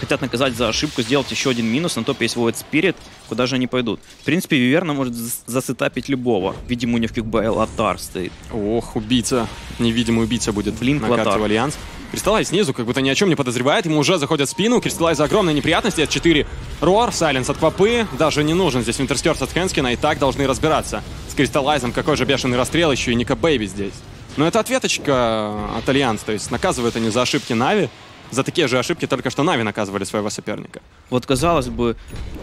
D: Хотят наказать за ошибку, сделать еще один минус. На топе есть Void Spirit. Куда же они пойдут? В принципе, Виверна может зас- засетапить любого. Видимо, у него в quickbuy Лотар стоит.
E: Ох, убийца. Невидимый убийца будет
D: Блин,
E: на карте
D: Лотар.
E: у Альянс. Кристаллайз снизу как будто ни о чем не подозревает, ему уже заходят в спину, Кристаллайза огромные неприятности, от 4 Roar, silence от Квапы, даже не нужен здесь Winter's Curse от Хэндскена, и так должны разбираться. С Кристаллайзом какой же бешеный расстрел, еще и Ника Бэйби здесь. Но это ответочка от Альянс, то есть наказывают они за ошибки Нави, за такие же ошибки только что Нави наказывали своего соперника.
D: Вот, казалось бы,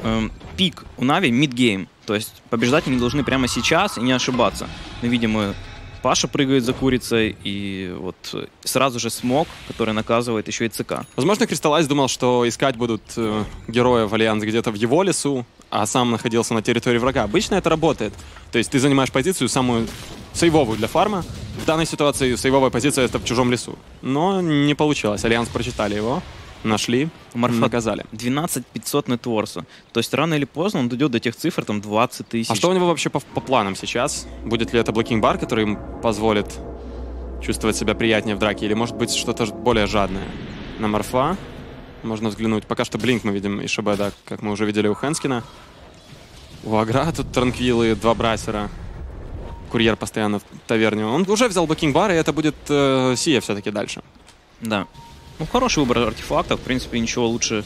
D: эм, пик у Нави midgame. То есть побеждать они должны прямо сейчас и не ошибаться. Мы видим, э, Паша прыгает за курицей, и вот сразу же smoke, который наказывает еще и ЦК.
E: Возможно, Кристаллайз думал, что искать будут э, героев Альянс где-то в его лесу, а сам находился на территории врага. Обычно это работает. То есть ты занимаешь позицию самую сейвовую для фарма. В данной ситуации сейвовая позиция это в чужом лесу. Но не получилось. Альянс прочитали его, нашли,
D: Марфа
E: наказали.
D: 12 500 нетворса. То есть рано или поздно он дойдет до тех цифр, там 20 тысяч.
E: А что у него вообще по, по планам сейчас? Будет ли это Black King Bar, который им позволит чувствовать себя приятнее в драке? Или может быть что-то более жадное? На Марфа можно взглянуть. Пока что Blink мы видим и ШБ, да, как мы уже видели у Хэндскена. У Агра тут транквилы, два брасера. Курьер постоянно в таверне. Он уже взял Black King Bar, и это будет э, Сия все-таки дальше.
D: Да. Ну, хороший выбор артефактов. В принципе, ничего лучше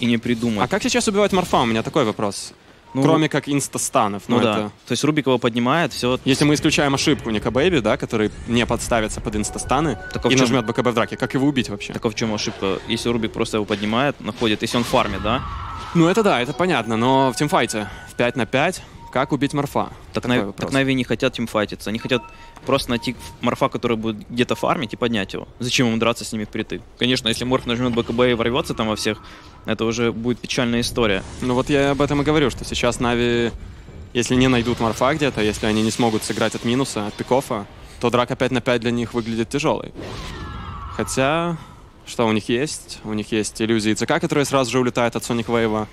D: и не придумать.
E: А как сейчас убивать Марфа? У меня такой вопрос.
D: Ну,
E: Кроме как инста-станов.
D: Ну,
E: Ну,
D: да.
E: это...
D: То есть Рубик его поднимает, все.
E: Если мы исключаем ошибку Ника Бэйби, да, который не подставится под инста-станы
D: Так а
E: и
D: чем-
E: нажмет БКБ в драке, как его убить вообще?
D: Так а в чем ошибка? Если Рубик просто его поднимает, находит, если он фармит, да?
E: Ну это да, это понятно, но в тимфайте в 5 на 5 как убить Марфа?
D: Так, на, так Нави не хотят тимфайтиться. Они хотят просто найти морфа, который будет где-то фармить и поднять его. Зачем ему драться с ними впритык? Конечно, если морф нажмет БКБ и ворвется там во всех, это уже будет печальная история.
E: Ну вот я об этом и говорю, что сейчас Нави, если не найдут Марфа где-то, если они не смогут сыграть от минуса, от пикофа, то драка 5 на 5 для них выглядит тяжелой. Хотя, что у них есть? У них есть иллюзии ЦК, которые сразу же улетают от Sonic Wave.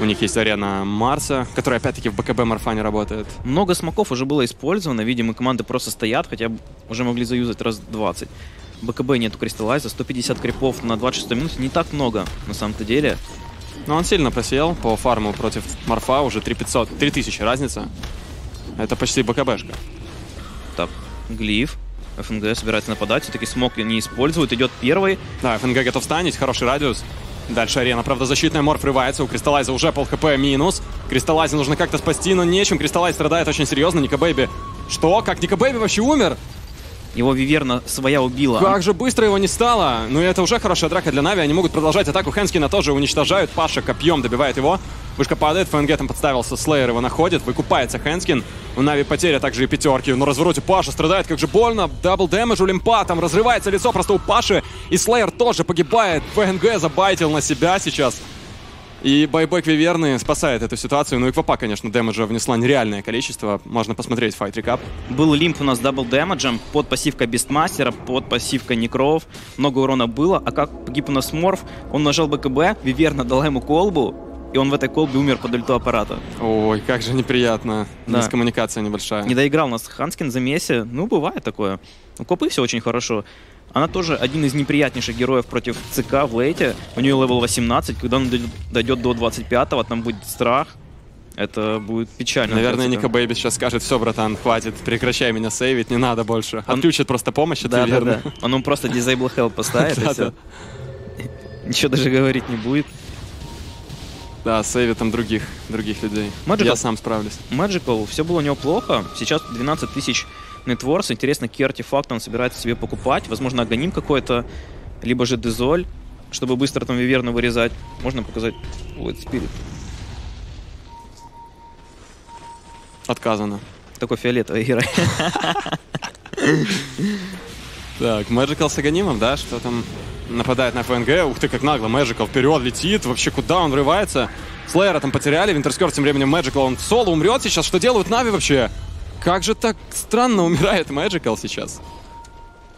E: У них есть арена Марса, которая опять-таки в БКБ Марфа не работает.
D: Много смоков уже было использовано. Видимо, команды просто стоят, хотя уже могли заюзать раз 20. БКБ нету кристаллайза, 150 крипов на 26 минут не так много на самом-то деле.
E: Но он сильно просел по фарму против Марфа, уже 3500, 3000 разница. Это почти БКБшка.
D: Так, глиф. ФНГ собирается нападать, все-таки smoke не использует, идет первый.
E: Да, ФНГ готов станить, хороший радиус. Дальше арена, правда, защитная морф врывается, у Кристаллайза уже пол хп минус. Кристаллайза нужно как-то спасти, но нечем. Кристаллайз страдает очень серьезно, Ника Бэйби. Что? Как Ника Бэйби вообще умер?
D: Его Виверна своя убила.
E: Как же быстро его не стало. Ну это уже хорошая драка для Нави. Они могут продолжать атаку. Хэндскена тоже уничтожают. Паша копьем добивает его. Вышка падает, ФНГ там подставился, Слеер его находит, выкупается Хэндскен. У Нави потеря также и пятерки. На развороте Паша страдает, как же больно. Double damage у Лимпа, там разрывается лицо просто у Паши. И Слеер тоже погибает. ФНГ забайтил на себя сейчас. И buyback Виверны спасает эту ситуацию. Ну и Квапа, конечно, дэмэджа внесла нереальное количество. Можно посмотреть fight recap.
D: Был лимп у нас double дэмэджем, под пассивка Бестмастера, под пассивка Некров. Много урона было, а как погиб у нас Морф, он нажал БКБ, Виверна дала ему колбу, и он в этой колбе умер под ульту аппарата.
E: Ой, как же неприятно.
D: Да.
E: Мискоммуникация небольшая.
D: Не доиграл у нас Хэндскен за Месси, ну, бывает такое. У Квопы все очень хорошо. Она тоже один из неприятнейших героев против ЦК в лейте. У нее level 18, когда он дойдет- до 25-го, там будет страх. Это будет печально.
E: Наверное, Ника. Бэйби сейчас скажет, все, братан, хватит, прекращай меня сейвить, не надо больше.
D: Он-
E: Отключит просто помощь,
D: Да, да, да. Он ему просто disable help поставит, и все. Ничего даже говорить не будет.
E: Да, сейвит там других, других людей.
D: Magical-
E: Я сам справлюсь.
D: Magical, все было у него плохо. Сейчас 12 тысяч нетворс. Интересно, какие артефакты он собирается себе покупать. Возможно, агоним какой-то, либо же дезоль, чтобы быстро там виверну вырезать. Можно показать Void Spirit.
E: Отказано.
D: Такой фиолетовый герой.
E: Так, Magical с Аганимом, да, что там нападает на ФНГ. Ух ты, как нагло, Magical вперед летит. Вообще, куда он врывается? Слеера там потеряли, Винтерскер тем временем Magical, он соло умрет сейчас. Что делают Нави вообще? Как же так странно умирает Magical сейчас?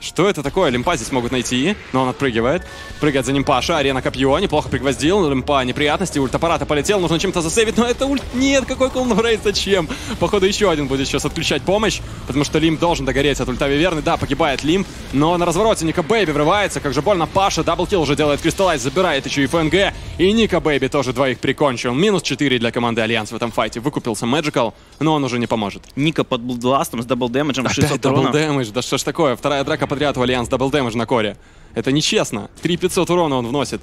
E: Что это такое? Лимпа здесь могут найти, но он отпрыгивает. Прыгает за ним Паша, арена копье, неплохо пригвоздил. Лимпа неприятности, ульт аппарата полетел, нужно чем-то засейвить, но это ульт... Нет, какой колнрейд, зачем? Походу еще один будет сейчас отключать помощь, потому что Лимп должен догореть от ульта Виверны. Да, погибает Лимп, но на развороте Ника Бэйби врывается, как же больно Паша. Double kill уже делает Кристаллайз, забирает еще и ФНГ. И Ника Бэйби тоже двоих прикончил. Минус 4 для команды Альянс в этом файте. Выкупился Magical, но он уже не поможет.
D: Ника под блудластом с double дэмэджем, 600
E: Опять
D: double
E: damage, да что ж такое? Вторая драка пока подряд у Альянс double damage на коре. Это нечестно. 3500 урона он вносит.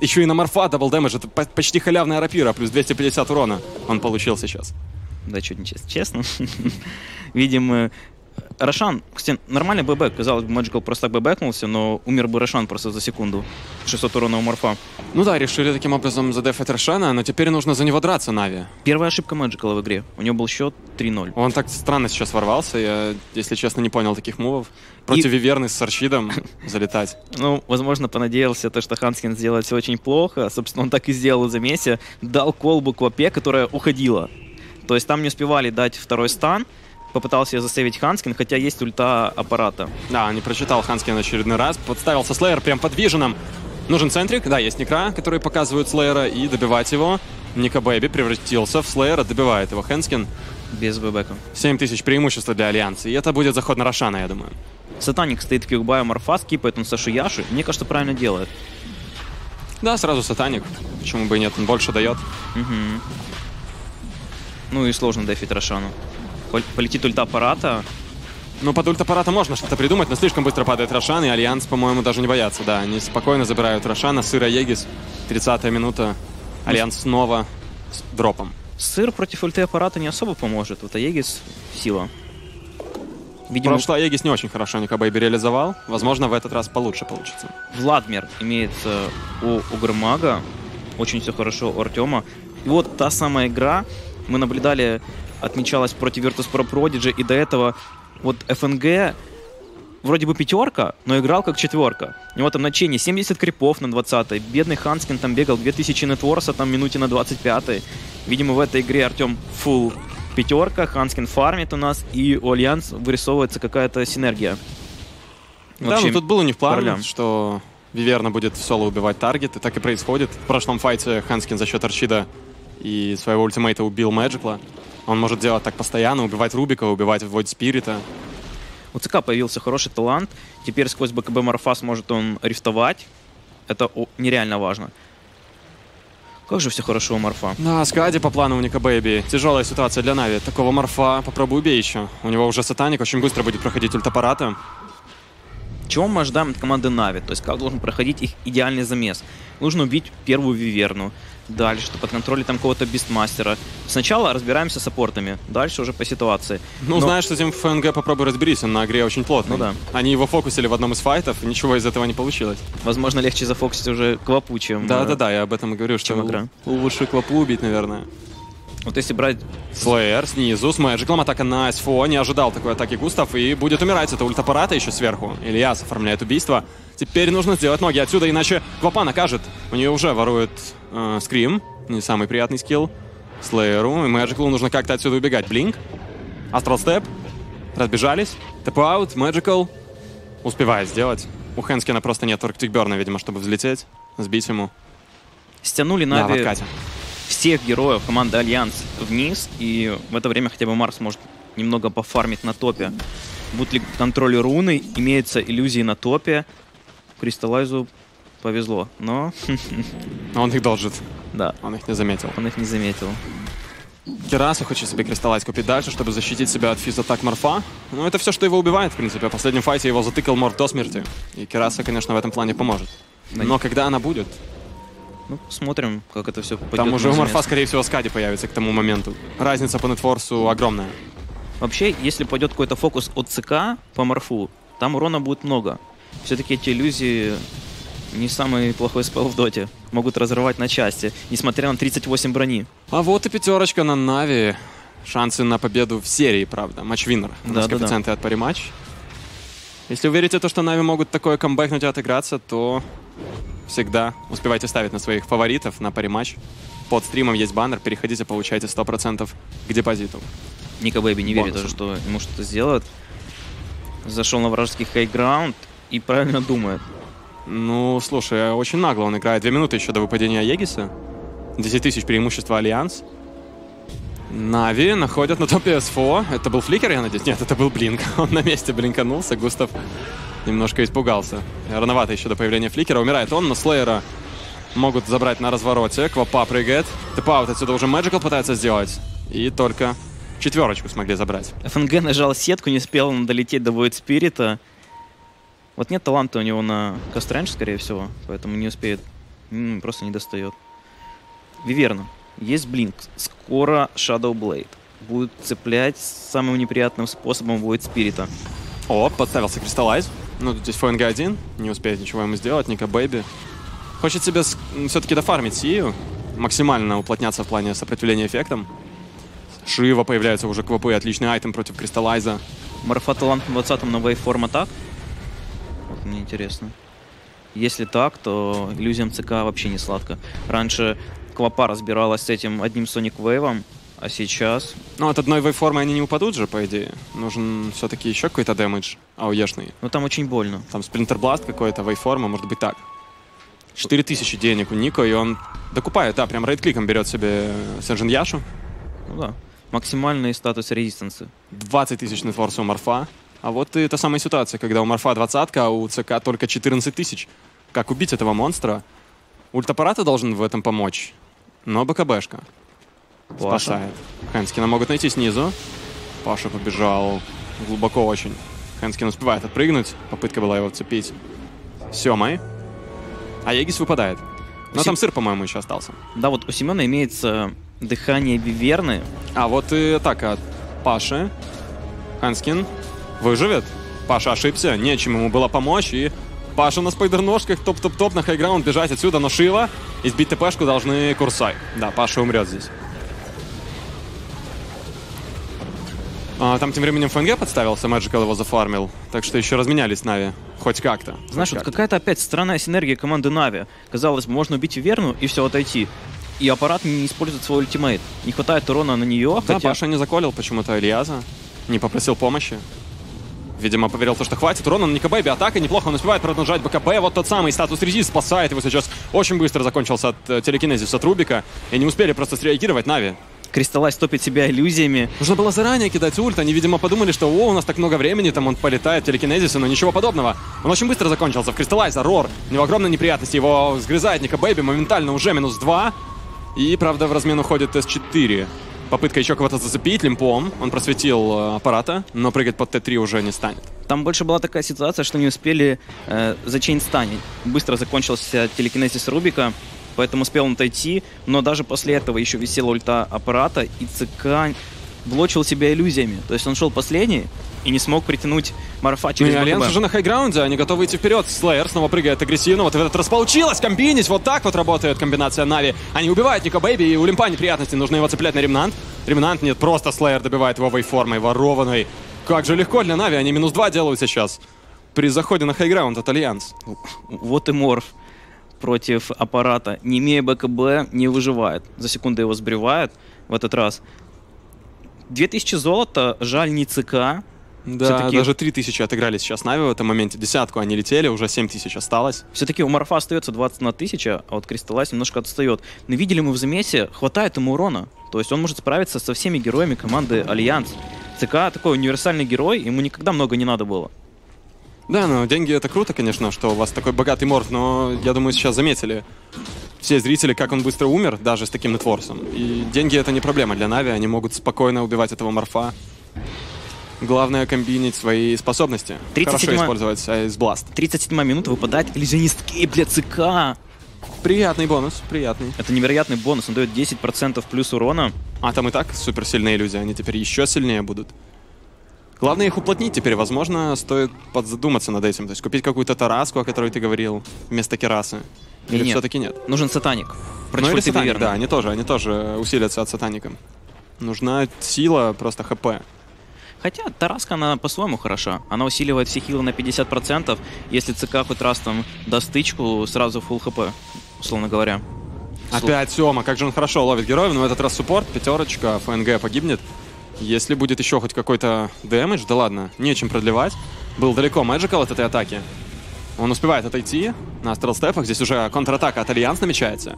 E: Еще и на Морфа double damage. Это по- почти халявная рапира, плюс 250 урона он получил сейчас.
D: Да, что нечестно. Честно. Видим, э, Рошан, кстати, нормальный бэбэк. Казалось бы, Magical просто так бэбэкнулся, но умер бы Рошан просто за секунду. 600 урона у Морфа.
E: Ну да, решили таким образом задефать Рошана, но теперь нужно за него драться, Нави.
D: Первая ошибка Magical в игре. У него был счет 3-0.
E: Он так странно сейчас ворвался, я, если честно, не понял таких мувов. Против Виверны с Сарчидом залетать.
D: Ну, возможно, понадеялся, то, что Ханскин сделает все очень плохо. Собственно, он так и сделал в замесе. Дал колбу Квапе, которая уходила. То есть там не успевали дать второй стан. Попытался ее засейвить Ханскин, хотя есть ульта аппарата.
E: Да, не прочитал Ханскин очередной раз. Подставился Слеер прям под Виженом. Нужен центрик, да, есть Некра, который показывает Слеера, и добивать его. Ника Бэби превратился в Слеера, добивает его Хэнскин.
D: Без бэбэка.
E: 7 тысяч преимущества для Альянса, и это будет заход на Рошана, я думаю.
D: Сатаник стоит в кикбае Морфа, скипает он Сашу Яши. Мне кажется, правильно делает.
E: Да, сразу Сатаник, почему бы и нет, он больше дает.
D: Мгм. Ну и сложно дефить Рошану. Пол- Полетит ульта аппарата.
E: Ну, под ультаппарата можно что-то придумать, но слишком быстро падает Рошан, и Альянс, по-моему, даже не боятся. Да, они спокойно забирают Рошана, Сыр, Аегис, 30-я минута. Альянс снова с дропом.
D: Сыр против ульты аппарата не особо поможет. Вот Аегис — сила. Видимо,
E: Прошлый Аегис не очень хорошо Ника Бэйби реализовал. Возможно, в этот раз получше получится.
D: Владмир имеется у Огрмага. Очень все хорошо у Артема. И вот та самая игра, мы наблюдали, отмечалась против Virtus.pro Prodigy, и до этого вот ФНГ вроде бы пятерка, но играл как четверка. У него там на чене 70 крипов на 20 Бедный Хэндскен там бегал 2000 нетворса там минуте на 25 Видимо, в этой игре Артем full пятерка, Хэндскен фармит у нас, и у Альянс вырисовывается какая-то синергия.
E: Да,
D: Вообще,
E: ну тут было не в плане, что Виверна будет в соло убивать target, и так и происходит. В прошлом файте Ханскин за счет Арчида и своего ультимейта убил Мэджикла. Он может делать так постоянно, убивать Рубика, убивать Void Спирита.
D: У ЦК появился хороший талант. Теперь сквозь БКБ Морфа сможет он рифтовать. Это нереально важно. Как же все хорошо у Морфа.
E: Да, Skadi по плану у Ника Бэйби. Тяжелая ситуация для Нави. Такого морфа попробуй убей еще. У него уже Satanic, очень быстро будет проходить ульта аппарата.
D: Чего мы ожидаем от команды Нави? То есть как должен проходить их идеальный замес? Нужно убить первую Виверну. Дальше, под контролем там какого-то Бистмастера. Сначала разбираемся с аппортами. Дальше уже по ситуации.
E: Ну,
D: Но-
E: знаешь, с этим ФНГ попробуй разберись, он на игре очень плотный.
D: Ну да.
E: Они его фокусили в одном из файтов, и ничего из этого не получилось.
D: Возможно, легче зафокусить уже Квапу, чем...
E: Да-да-да, я об этом и говорю, что лучше Квапу убить, наверное.
D: Вот если брать
E: Слеер снизу с Мэджиклом, атака на СФО, не ожидал такой атаки Густав и будет умирать. Это ультаппарата еще сверху. Ильяс оформляет убийство. Теперь нужно сделать ноги отсюда, иначе Квапа накажет. У нее уже ворует э, scream, не самый приятный skill. Слееру и Мэджиклу нужно как-то отсюда убегать. Blink, Astral Step, разбежались. TP out, Мэджикл. Успевает сделать. У Хэнскина просто нет Arctic Burn а, видимо, чтобы взлететь, сбить ему.
D: стянули
E: Да, в откате.
D: Всех героев команды Альянс вниз, и в это время хотя бы Марс может немного пофармить на топе. Будут ли контроль руны, имеются иллюзии на топе. Кристаллайзу повезло, но
E: Но он их должит.
D: да,
E: Он их не заметил.
D: он их не заметил.
E: Керасу хочет себе кристаллайз купить дальше, чтобы защитить себя от физ-атак Морфа. Ну, это все, что его убивает, в принципе. В последнем файте его затыкал Морф до смерти. И Кераса, конечно, в этом плане поможет. Но когда она будет?
D: Ну, посмотрим, как это все пойдет.
E: Там уже у Морфа, скорее всего, Скади появится к тому моменту. Разница по нетфорсу огромная.
D: Вообще, если пойдет какой-то фокус от ЦК по Морфу, там урона будет много. Все-таки эти иллюзии не самый плохой spell в доте. Могут разрывать на части, несмотря на 38 брони.
E: А вот и пятерочка на Нави. Шансы на победу в серии, правда. Match winner. У нас
D: Да-да-да.
E: коэффициенты от пари-матч. Если вы верите то, что Нави могут такое камбэкнуть и отыграться, то всегда успевайте ставить на своих фаворитов на пари-матч. Под стримом есть баннер, переходите, получайте 100% к депозиту.
D: Ника Бэби не верит даже, что ему что-то сделают. Зашел на вражеский high ground и правильно думает.
E: Ну, слушай, очень нагло он играет. Две минуты еще до выпадения Aegis а. 10 тысяч преимущества Альянс. Нави находят на топе СФО. Это был flicker, я надеюсь? Нет, это был Blink. Он на месте блинканулся. Густав немножко испугался. Рановато еще до появления фликера. Умирает он, но Слеера могут забрать на развороте. Квапа прыгает. TP out отсюда уже Мэджикл пытается сделать. И только четверочку смогли забрать.
D: ФНГ нажал сетку, не успел он долететь до Void Спирита. Вот нет таланта у него на cast range, скорее всего, поэтому не успеет. М, Просто не достает. Виверна. Есть Blink. Скоро Shadow Blade. Будет цеплять самым неприятным способом Void Спирита.
E: О, подставился Кристаллайз. Ну, тут здесь ФНГ один. Не успеет ничего ему сделать. Ника Бэйби. Хочет себе все-таки дофармить Сию. Максимально уплотняться в плане сопротивления эффектам. Шива появляется уже КВП. Отличный item против Кристаллайза.
D: Морфа талант на 20-м на Waveform Attack. Вот мне интересно. Если так, то иллюзиям ЦК вообще не сладко. Раньше Квапа разбиралась с этим одним Sonic Wave ом, а сейчас...
E: Ну, от одной Waveform ы они не упадут же, по идее. Нужен все-таки еще какой-то damage AOE шный.
D: Ну там очень больно.
E: Там Splinter Blast какой-то, Waveform а, может быть так. 4000 денег у Нико, и он докупает, да, прям рейд-кликом берет себе Сенжин Яшу.
D: Ну да. Максимальный статус резистенса.
E: 20 тысяч нетворса у Марфа. А вот и та самая ситуация, когда у Марфа 20 а у ЦК только 14 тысяч. Как убить этого монстра? Ультаппарата должен в этом помочь. Но БКБшка спасает. Хэнскина могут найти снизу. Паша побежал глубоко очень. Хэнскин успевает отпрыгнуть. Попытка была его вцепить. Семой. А Егис выпадает. Но
D: Сем-
E: там сыр, по-моему, еще остался.
D: Да, вот у Семена имеется дыхание Виверны.
E: А вот и атака от Паши. Ханскин выживет. Паша ошибся, нечем ему было помочь. И Паша на спайдер-ножках, топ-топ-топ на хайграунд бежать отсюда, но Шива избить ТПшку должны Курсай. Да, Паша умрет здесь. А, там тем временем ФНГ подставился, Magical его зафармил. Так что еще разменялись Нави. Хоть как-то.
D: Знаешь, вот
E: как-то.
D: какая-то опять странная синергия команды Нави. Казалось бы, можно убить Виверну и все отойти. И аппарат не использует свой ультимейт. Не хватает урона на нее,
E: Да,
D: хотя...
E: Паша не заколил почему-то Ильяза. Не попросил помощи. Видимо, поверил, то, что хватит урона на Ника Бэйби. Атака неплохо, он успевает продолжать БКБ. Вот тот самый status resist спасает его сейчас. Очень быстро закончился от э, телекинезиса от Рубика. И не успели просто среагировать Нави.
D: Кристаллайз топит себя иллюзиями.
E: Нужно было заранее кидать ульт. Они, видимо, подумали, что о, у нас так много времени, там он полетает телекинезису, но ничего подобного. Он очень быстро закончился. В Кристаллайза, Рор. У него огромные неприятности. Его сгрызает Ника Бэйби. Моментально уже минус 2. И, правда, в размен уходит С4. Попытка еще кого-то зацепить лимпом. Он просветил э, аппарата, но прыгать под Т3 уже не станет.
D: Там больше была такая ситуация, что не успели э, зачейн станить. Быстро закончился телекинезис Рубика, поэтому успел он отойти. Но даже после этого еще висела ульта аппарата, и ЦК блочил себя иллюзиями. То есть он шел последний и не смог притянуть Морфа
E: Ну
D: через
E: и Альянс уже на high ground е, они готовы идти вперед. Слэйр снова прыгает агрессивно. Вот в этот раз получилось комбинить. Вот так вот работает комбинация Нави. Они убивают Ника Бэйби, и у Лимпа неприятности. Нужно его цеплять на Remnant. Remnant нет, просто Слэйр добивает его Waveform ой, ворованной. Как же легко для Нави, они минус два делают сейчас. При заходе на high ground от Альянс.
D: Вот и Морф против аппарата. Не имея БКБ, не выживает. За секунду его сбривает в этот раз. 2000 золота, жаль, не ЦК.
E: Да,
D: Всё-таки-
E: даже 3000 отыграли сейчас Нави в этом моменте. Десятку они летели, уже 7000 осталось.
D: Все-таки у Морфа остается 20 на 1000, а вот Кристаллайз немножко отстает. Но видели мы в замесе, хватает ему урона. То есть он может справиться со всеми героями команды Альянс. ЦК такой универсальный герой, ему никогда много не надо было.
E: Да, ну деньги это круто, конечно, что у вас такой богатый морф, но я думаю, сейчас заметили все зрители, как он быстро умер, даже с таким нетворсом. И деньги это не проблема для Нави, они могут спокойно убивать этого морфа. Главное комбинить свои способности.
D: 37-я.
E: Хорошо использовать Айс Бласт.
D: 37 минута выпадает иллюзионист Кейп для ЦК.
E: Приятный бонус, приятный.
D: Это невероятный бонус, он дает 10% плюс урона.
E: А там и так суперсильные иллюзии, они теперь еще сильнее будут. Главное их уплотнить теперь. Возможно, стоит подзадуматься над этим. То есть купить какую-то тараску, о которой ты говорил, вместо керасы. Или
D: нет.
E: все-таки нет?
D: Нужен сатаник.
E: Ну
D: Против
E: или
D: ульты
E: сатаник, да, они тоже, они тоже усилятся от сатаника. Нужна сила, просто хп.
D: Хотя Тараска, она по-своему хороша. Она усиливает все хилы на 50%. Если ЦК хоть раз там даст тычку, сразу full хп, условно говоря.
E: Опять Сема, как же он хорошо ловит героев, но в этот раз суппорт, пятерочка, ФНГ погибнет. Если будет еще хоть какой-то damage, да ладно, нечем продлевать. Был далеко Magical от этой атаки. Он успевает отойти на Astral Step ах. Здесь уже контратака от Альянс намечается.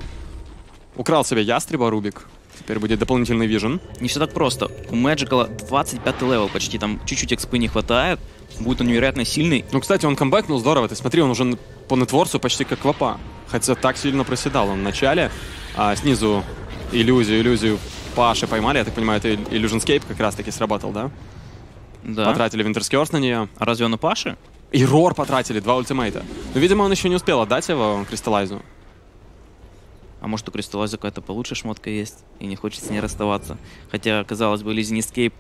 E: Украл себе ястреба Рубик. Теперь будет дополнительный vision.
D: Не все так просто. У Мэджикала 25 level почти, там чуть-чуть экспы не хватает. Будет он невероятно сильный.
E: Ну, кстати, он камбэкнул здорово. Ты смотри, он уже по net worth у почти как Квапа. Хотя так сильно проседал он в начале. А снизу иллюзию, иллюзию Паши поймали. Я так понимаю, это Illusionist's Cape как раз-таки сработал, да?
D: Да.
E: Потратили Winter's Curse на нее.
D: А разве он у Паши?
E: И Roar потратили, два ультимейта. Но, видимо, он еще не успел отдать его Кристаллайзу.
D: А может у Кристаллайза какая-то получше шмотка есть и не хочет с ней расставаться. Хотя, казалось бы, Illusionist's Cape,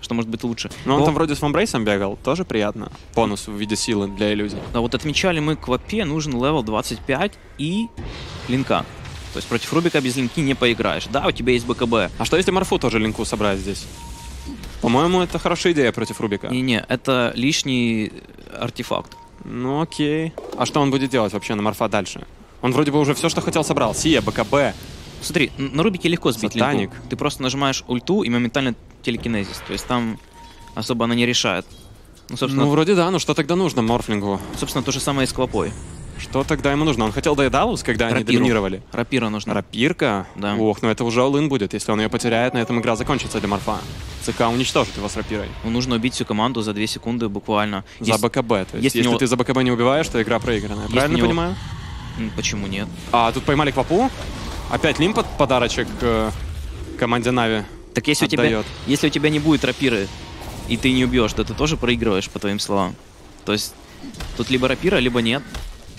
D: что может быть лучше.
E: Но он
D: Но-
E: там вроде с Vambrace ом бегал, тоже приятно. Бонус в виде силы для иллюзий.
D: Да вот отмечали мы Квапе нужен level 25 и линка. То есть против Рубика без линки не поиграешь. Да, у тебя есть БКБ.
E: А что если Марфу тоже линку собрать здесь? По-моему, это хорошая идея против Рубика.
D: Не-не, это лишний артефакт.
E: Ну окей. А что он будет делать вообще на Марфа дальше? Он вроде бы уже все, что хотел, собрал. Сия, БКБ.
D: Смотри, на Рубике легко сбить
E: Сатаник.
D: линку. Ты просто нажимаешь ульту и моментально телекинезис. То есть там особо она не решает. Ну, собственно,
E: Ну, вроде да, но что тогда нужно Морфлингу?
D: собственно, то же самое и с Клопой.
E: Что тогда ему нужно? Он хотел Дейдалус, когда они
D: Рапиру.
E: доминировали.
D: Рапира нужна.
E: Рапирка?
D: Да.
E: Ох, ну это уже all будет. Если он ее потеряет, на этом игра закончится для Марфа. ЦК уничтожит его с рапирой.
D: Ну, нужно убить всю команду за 2 секунды буквально.
E: За
D: Есть-
E: БКБ. То есть,
D: если
E: если
D: него-
E: ты за БКБ не убиваешь, то игра проигранная.
D: Если
E: Правильно
D: него-
E: понимаю?
D: Почему нет?
E: А тут поймали Квапу. Опять Лимпот подарочек э, команде Нави.
D: Так если у, тебя, если у тебя не будет рапиры, и ты не убьешь, то ты тоже проигрываешь, по твоим словам. То есть тут либо рапира, либо нет.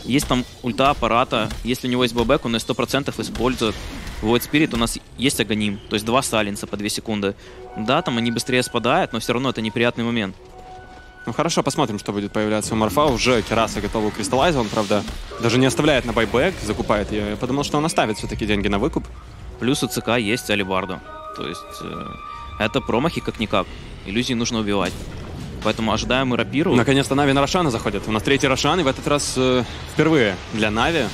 D: Есть там ульта аппарата, если у него есть бэбэк, он ее 100% использует. В Void Spirit у нас есть агоним, то есть два саленса по 2 секунды. Да, там они быстрее спадают, но все равно это неприятный момент.
E: Ну хорошо, посмотрим, что будет появляться у Марфа. Уже Кераса готова Кристаллайза. Он, правда, даже не оставляет на байбек, закупает ее. Я подумал, что он оставит все-таки деньги на выкуп.
D: Плюс у ЦК есть Алибардо. То есть э, это промахи как-никак. Иллюзии нужно убивать. Поэтому ожидаем мы рапиру.
E: Наконец-то Нави на Рошана заходят. У нас третий Рошан, и в этот раз э, впервые для Нави.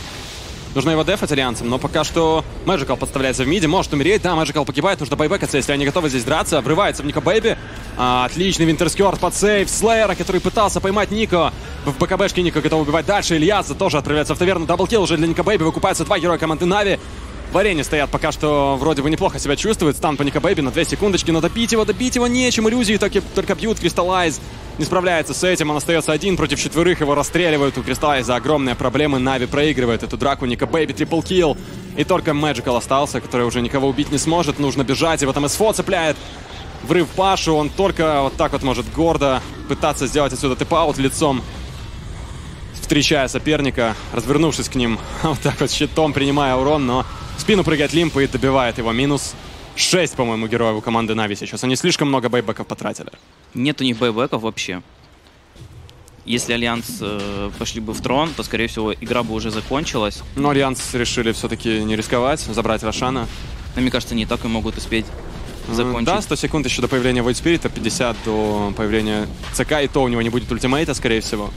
E: Нужно его дефать альянсом, но пока что Мэджикал подставляется в миде, может умереть, да, Мэджикал погибает, нужно байбекаться, если они готовы здесь драться. Врывается в Ника Бэйби. А, отличный Winter's Curse под save Слеера, который пытался поймать Нико. В БКБшке Ника готов убивать дальше. Ильяса тоже отправляется в таверну. Double kill уже для Ника Бэйби. Выкупаются два героя команды Нави. В арене стоят пока что вроде бы неплохо себя чувствует. Стан по Nikobaby на две секундочки, но добить его, добить его нечем. Иллюзии только, только бьют. Crystallize не справляется с этим. Он остается один против четверых. Его расстреливают. У Кристаллайза огромные проблемы. Нави проигрывает эту драку. Nikobaby triple kill. И только Magical остался, который уже никого убить не сможет. Нужно бежать. Его там СФО цепляет. Врыв Пашу. Он только вот так вот может гордо пытаться сделать отсюда TP out лицом встречая соперника, развернувшись к ним, вот так вот щитом принимая урон, но в спину прыгает Limmp и добивает его. Минус 6, по-моему, героев у команды Нави сейчас. Они слишком много buyback ов потратили.
D: Нет у них buyback ов вообще. Если Альянс э, пошли бы в трон, то, скорее всего, игра бы уже закончилась.
E: Но Альянс решили все-таки не рисковать, забрать Рошана.
D: Но мне кажется, они и так и могут успеть закончить.
E: Да, 100 секунд еще до появления Void Spirit, 50 до появления ЦК, и то у него не будет ультимейта, скорее всего.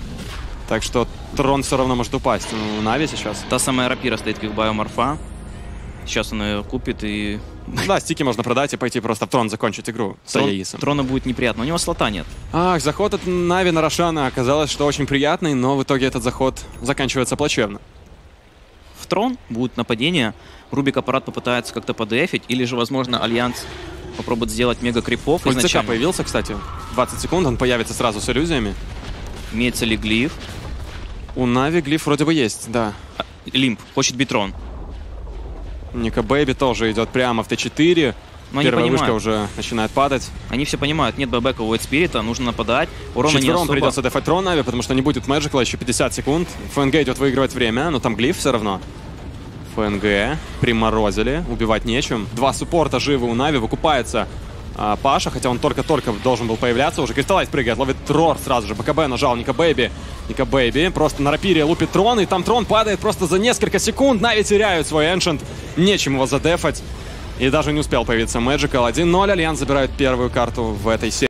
E: Так что трон все равно может упасть. Ну, Нави сейчас.
D: Та самая рапира стоит как Биоморфа. Сейчас он ее купит и...
E: Да, стики можно продать и пойти просто в трон закончить игру с
D: Трон, трона будет неприятно. У него слота нет.
E: Ах, заход от Нави на Рошана оказалось, что очень приятный, но в итоге этот заход заканчивается плачевно.
D: В трон будет нападение. Рубик аппарат попытается как-то подефить. Или же, возможно, Альянс попробует сделать мега крипов
E: Ульт ЦК
D: изначально.
E: появился, кстати. 20 секунд, он появится сразу с иллюзиями.
D: Имеется ли глиф?
E: У Нави глиф вроде бы есть, да.
D: Limmp хочет бить трон.
E: Nikobaby тоже идет прямо в Т4.
D: Но
E: Первая вышка уже начинает падать.
D: Они все понимают, нет buyback а у Spirit, нужно нападать. Урона не особо.
E: придется дефать Нави, потому что не будет Мэджикала еще 50 секунд. ФНГ идет выигрывать время, но там глиф все равно. ФНГ приморозили, убивать нечем. Два суппорта живы у Нави, выкупается а, Паша, хотя он только-только должен был появляться уже. Crystallize прыгает, ловит Трор сразу же. БКБ нажал Ника Бэйби. Ника Бэйби просто на рапире лупит трон, и там трон падает просто за несколько секунд. Нави теряют свой ancient, нечем его задефать. И даже не успел появиться Magical. 1-0, Альянс забирает первую карту в этой серии.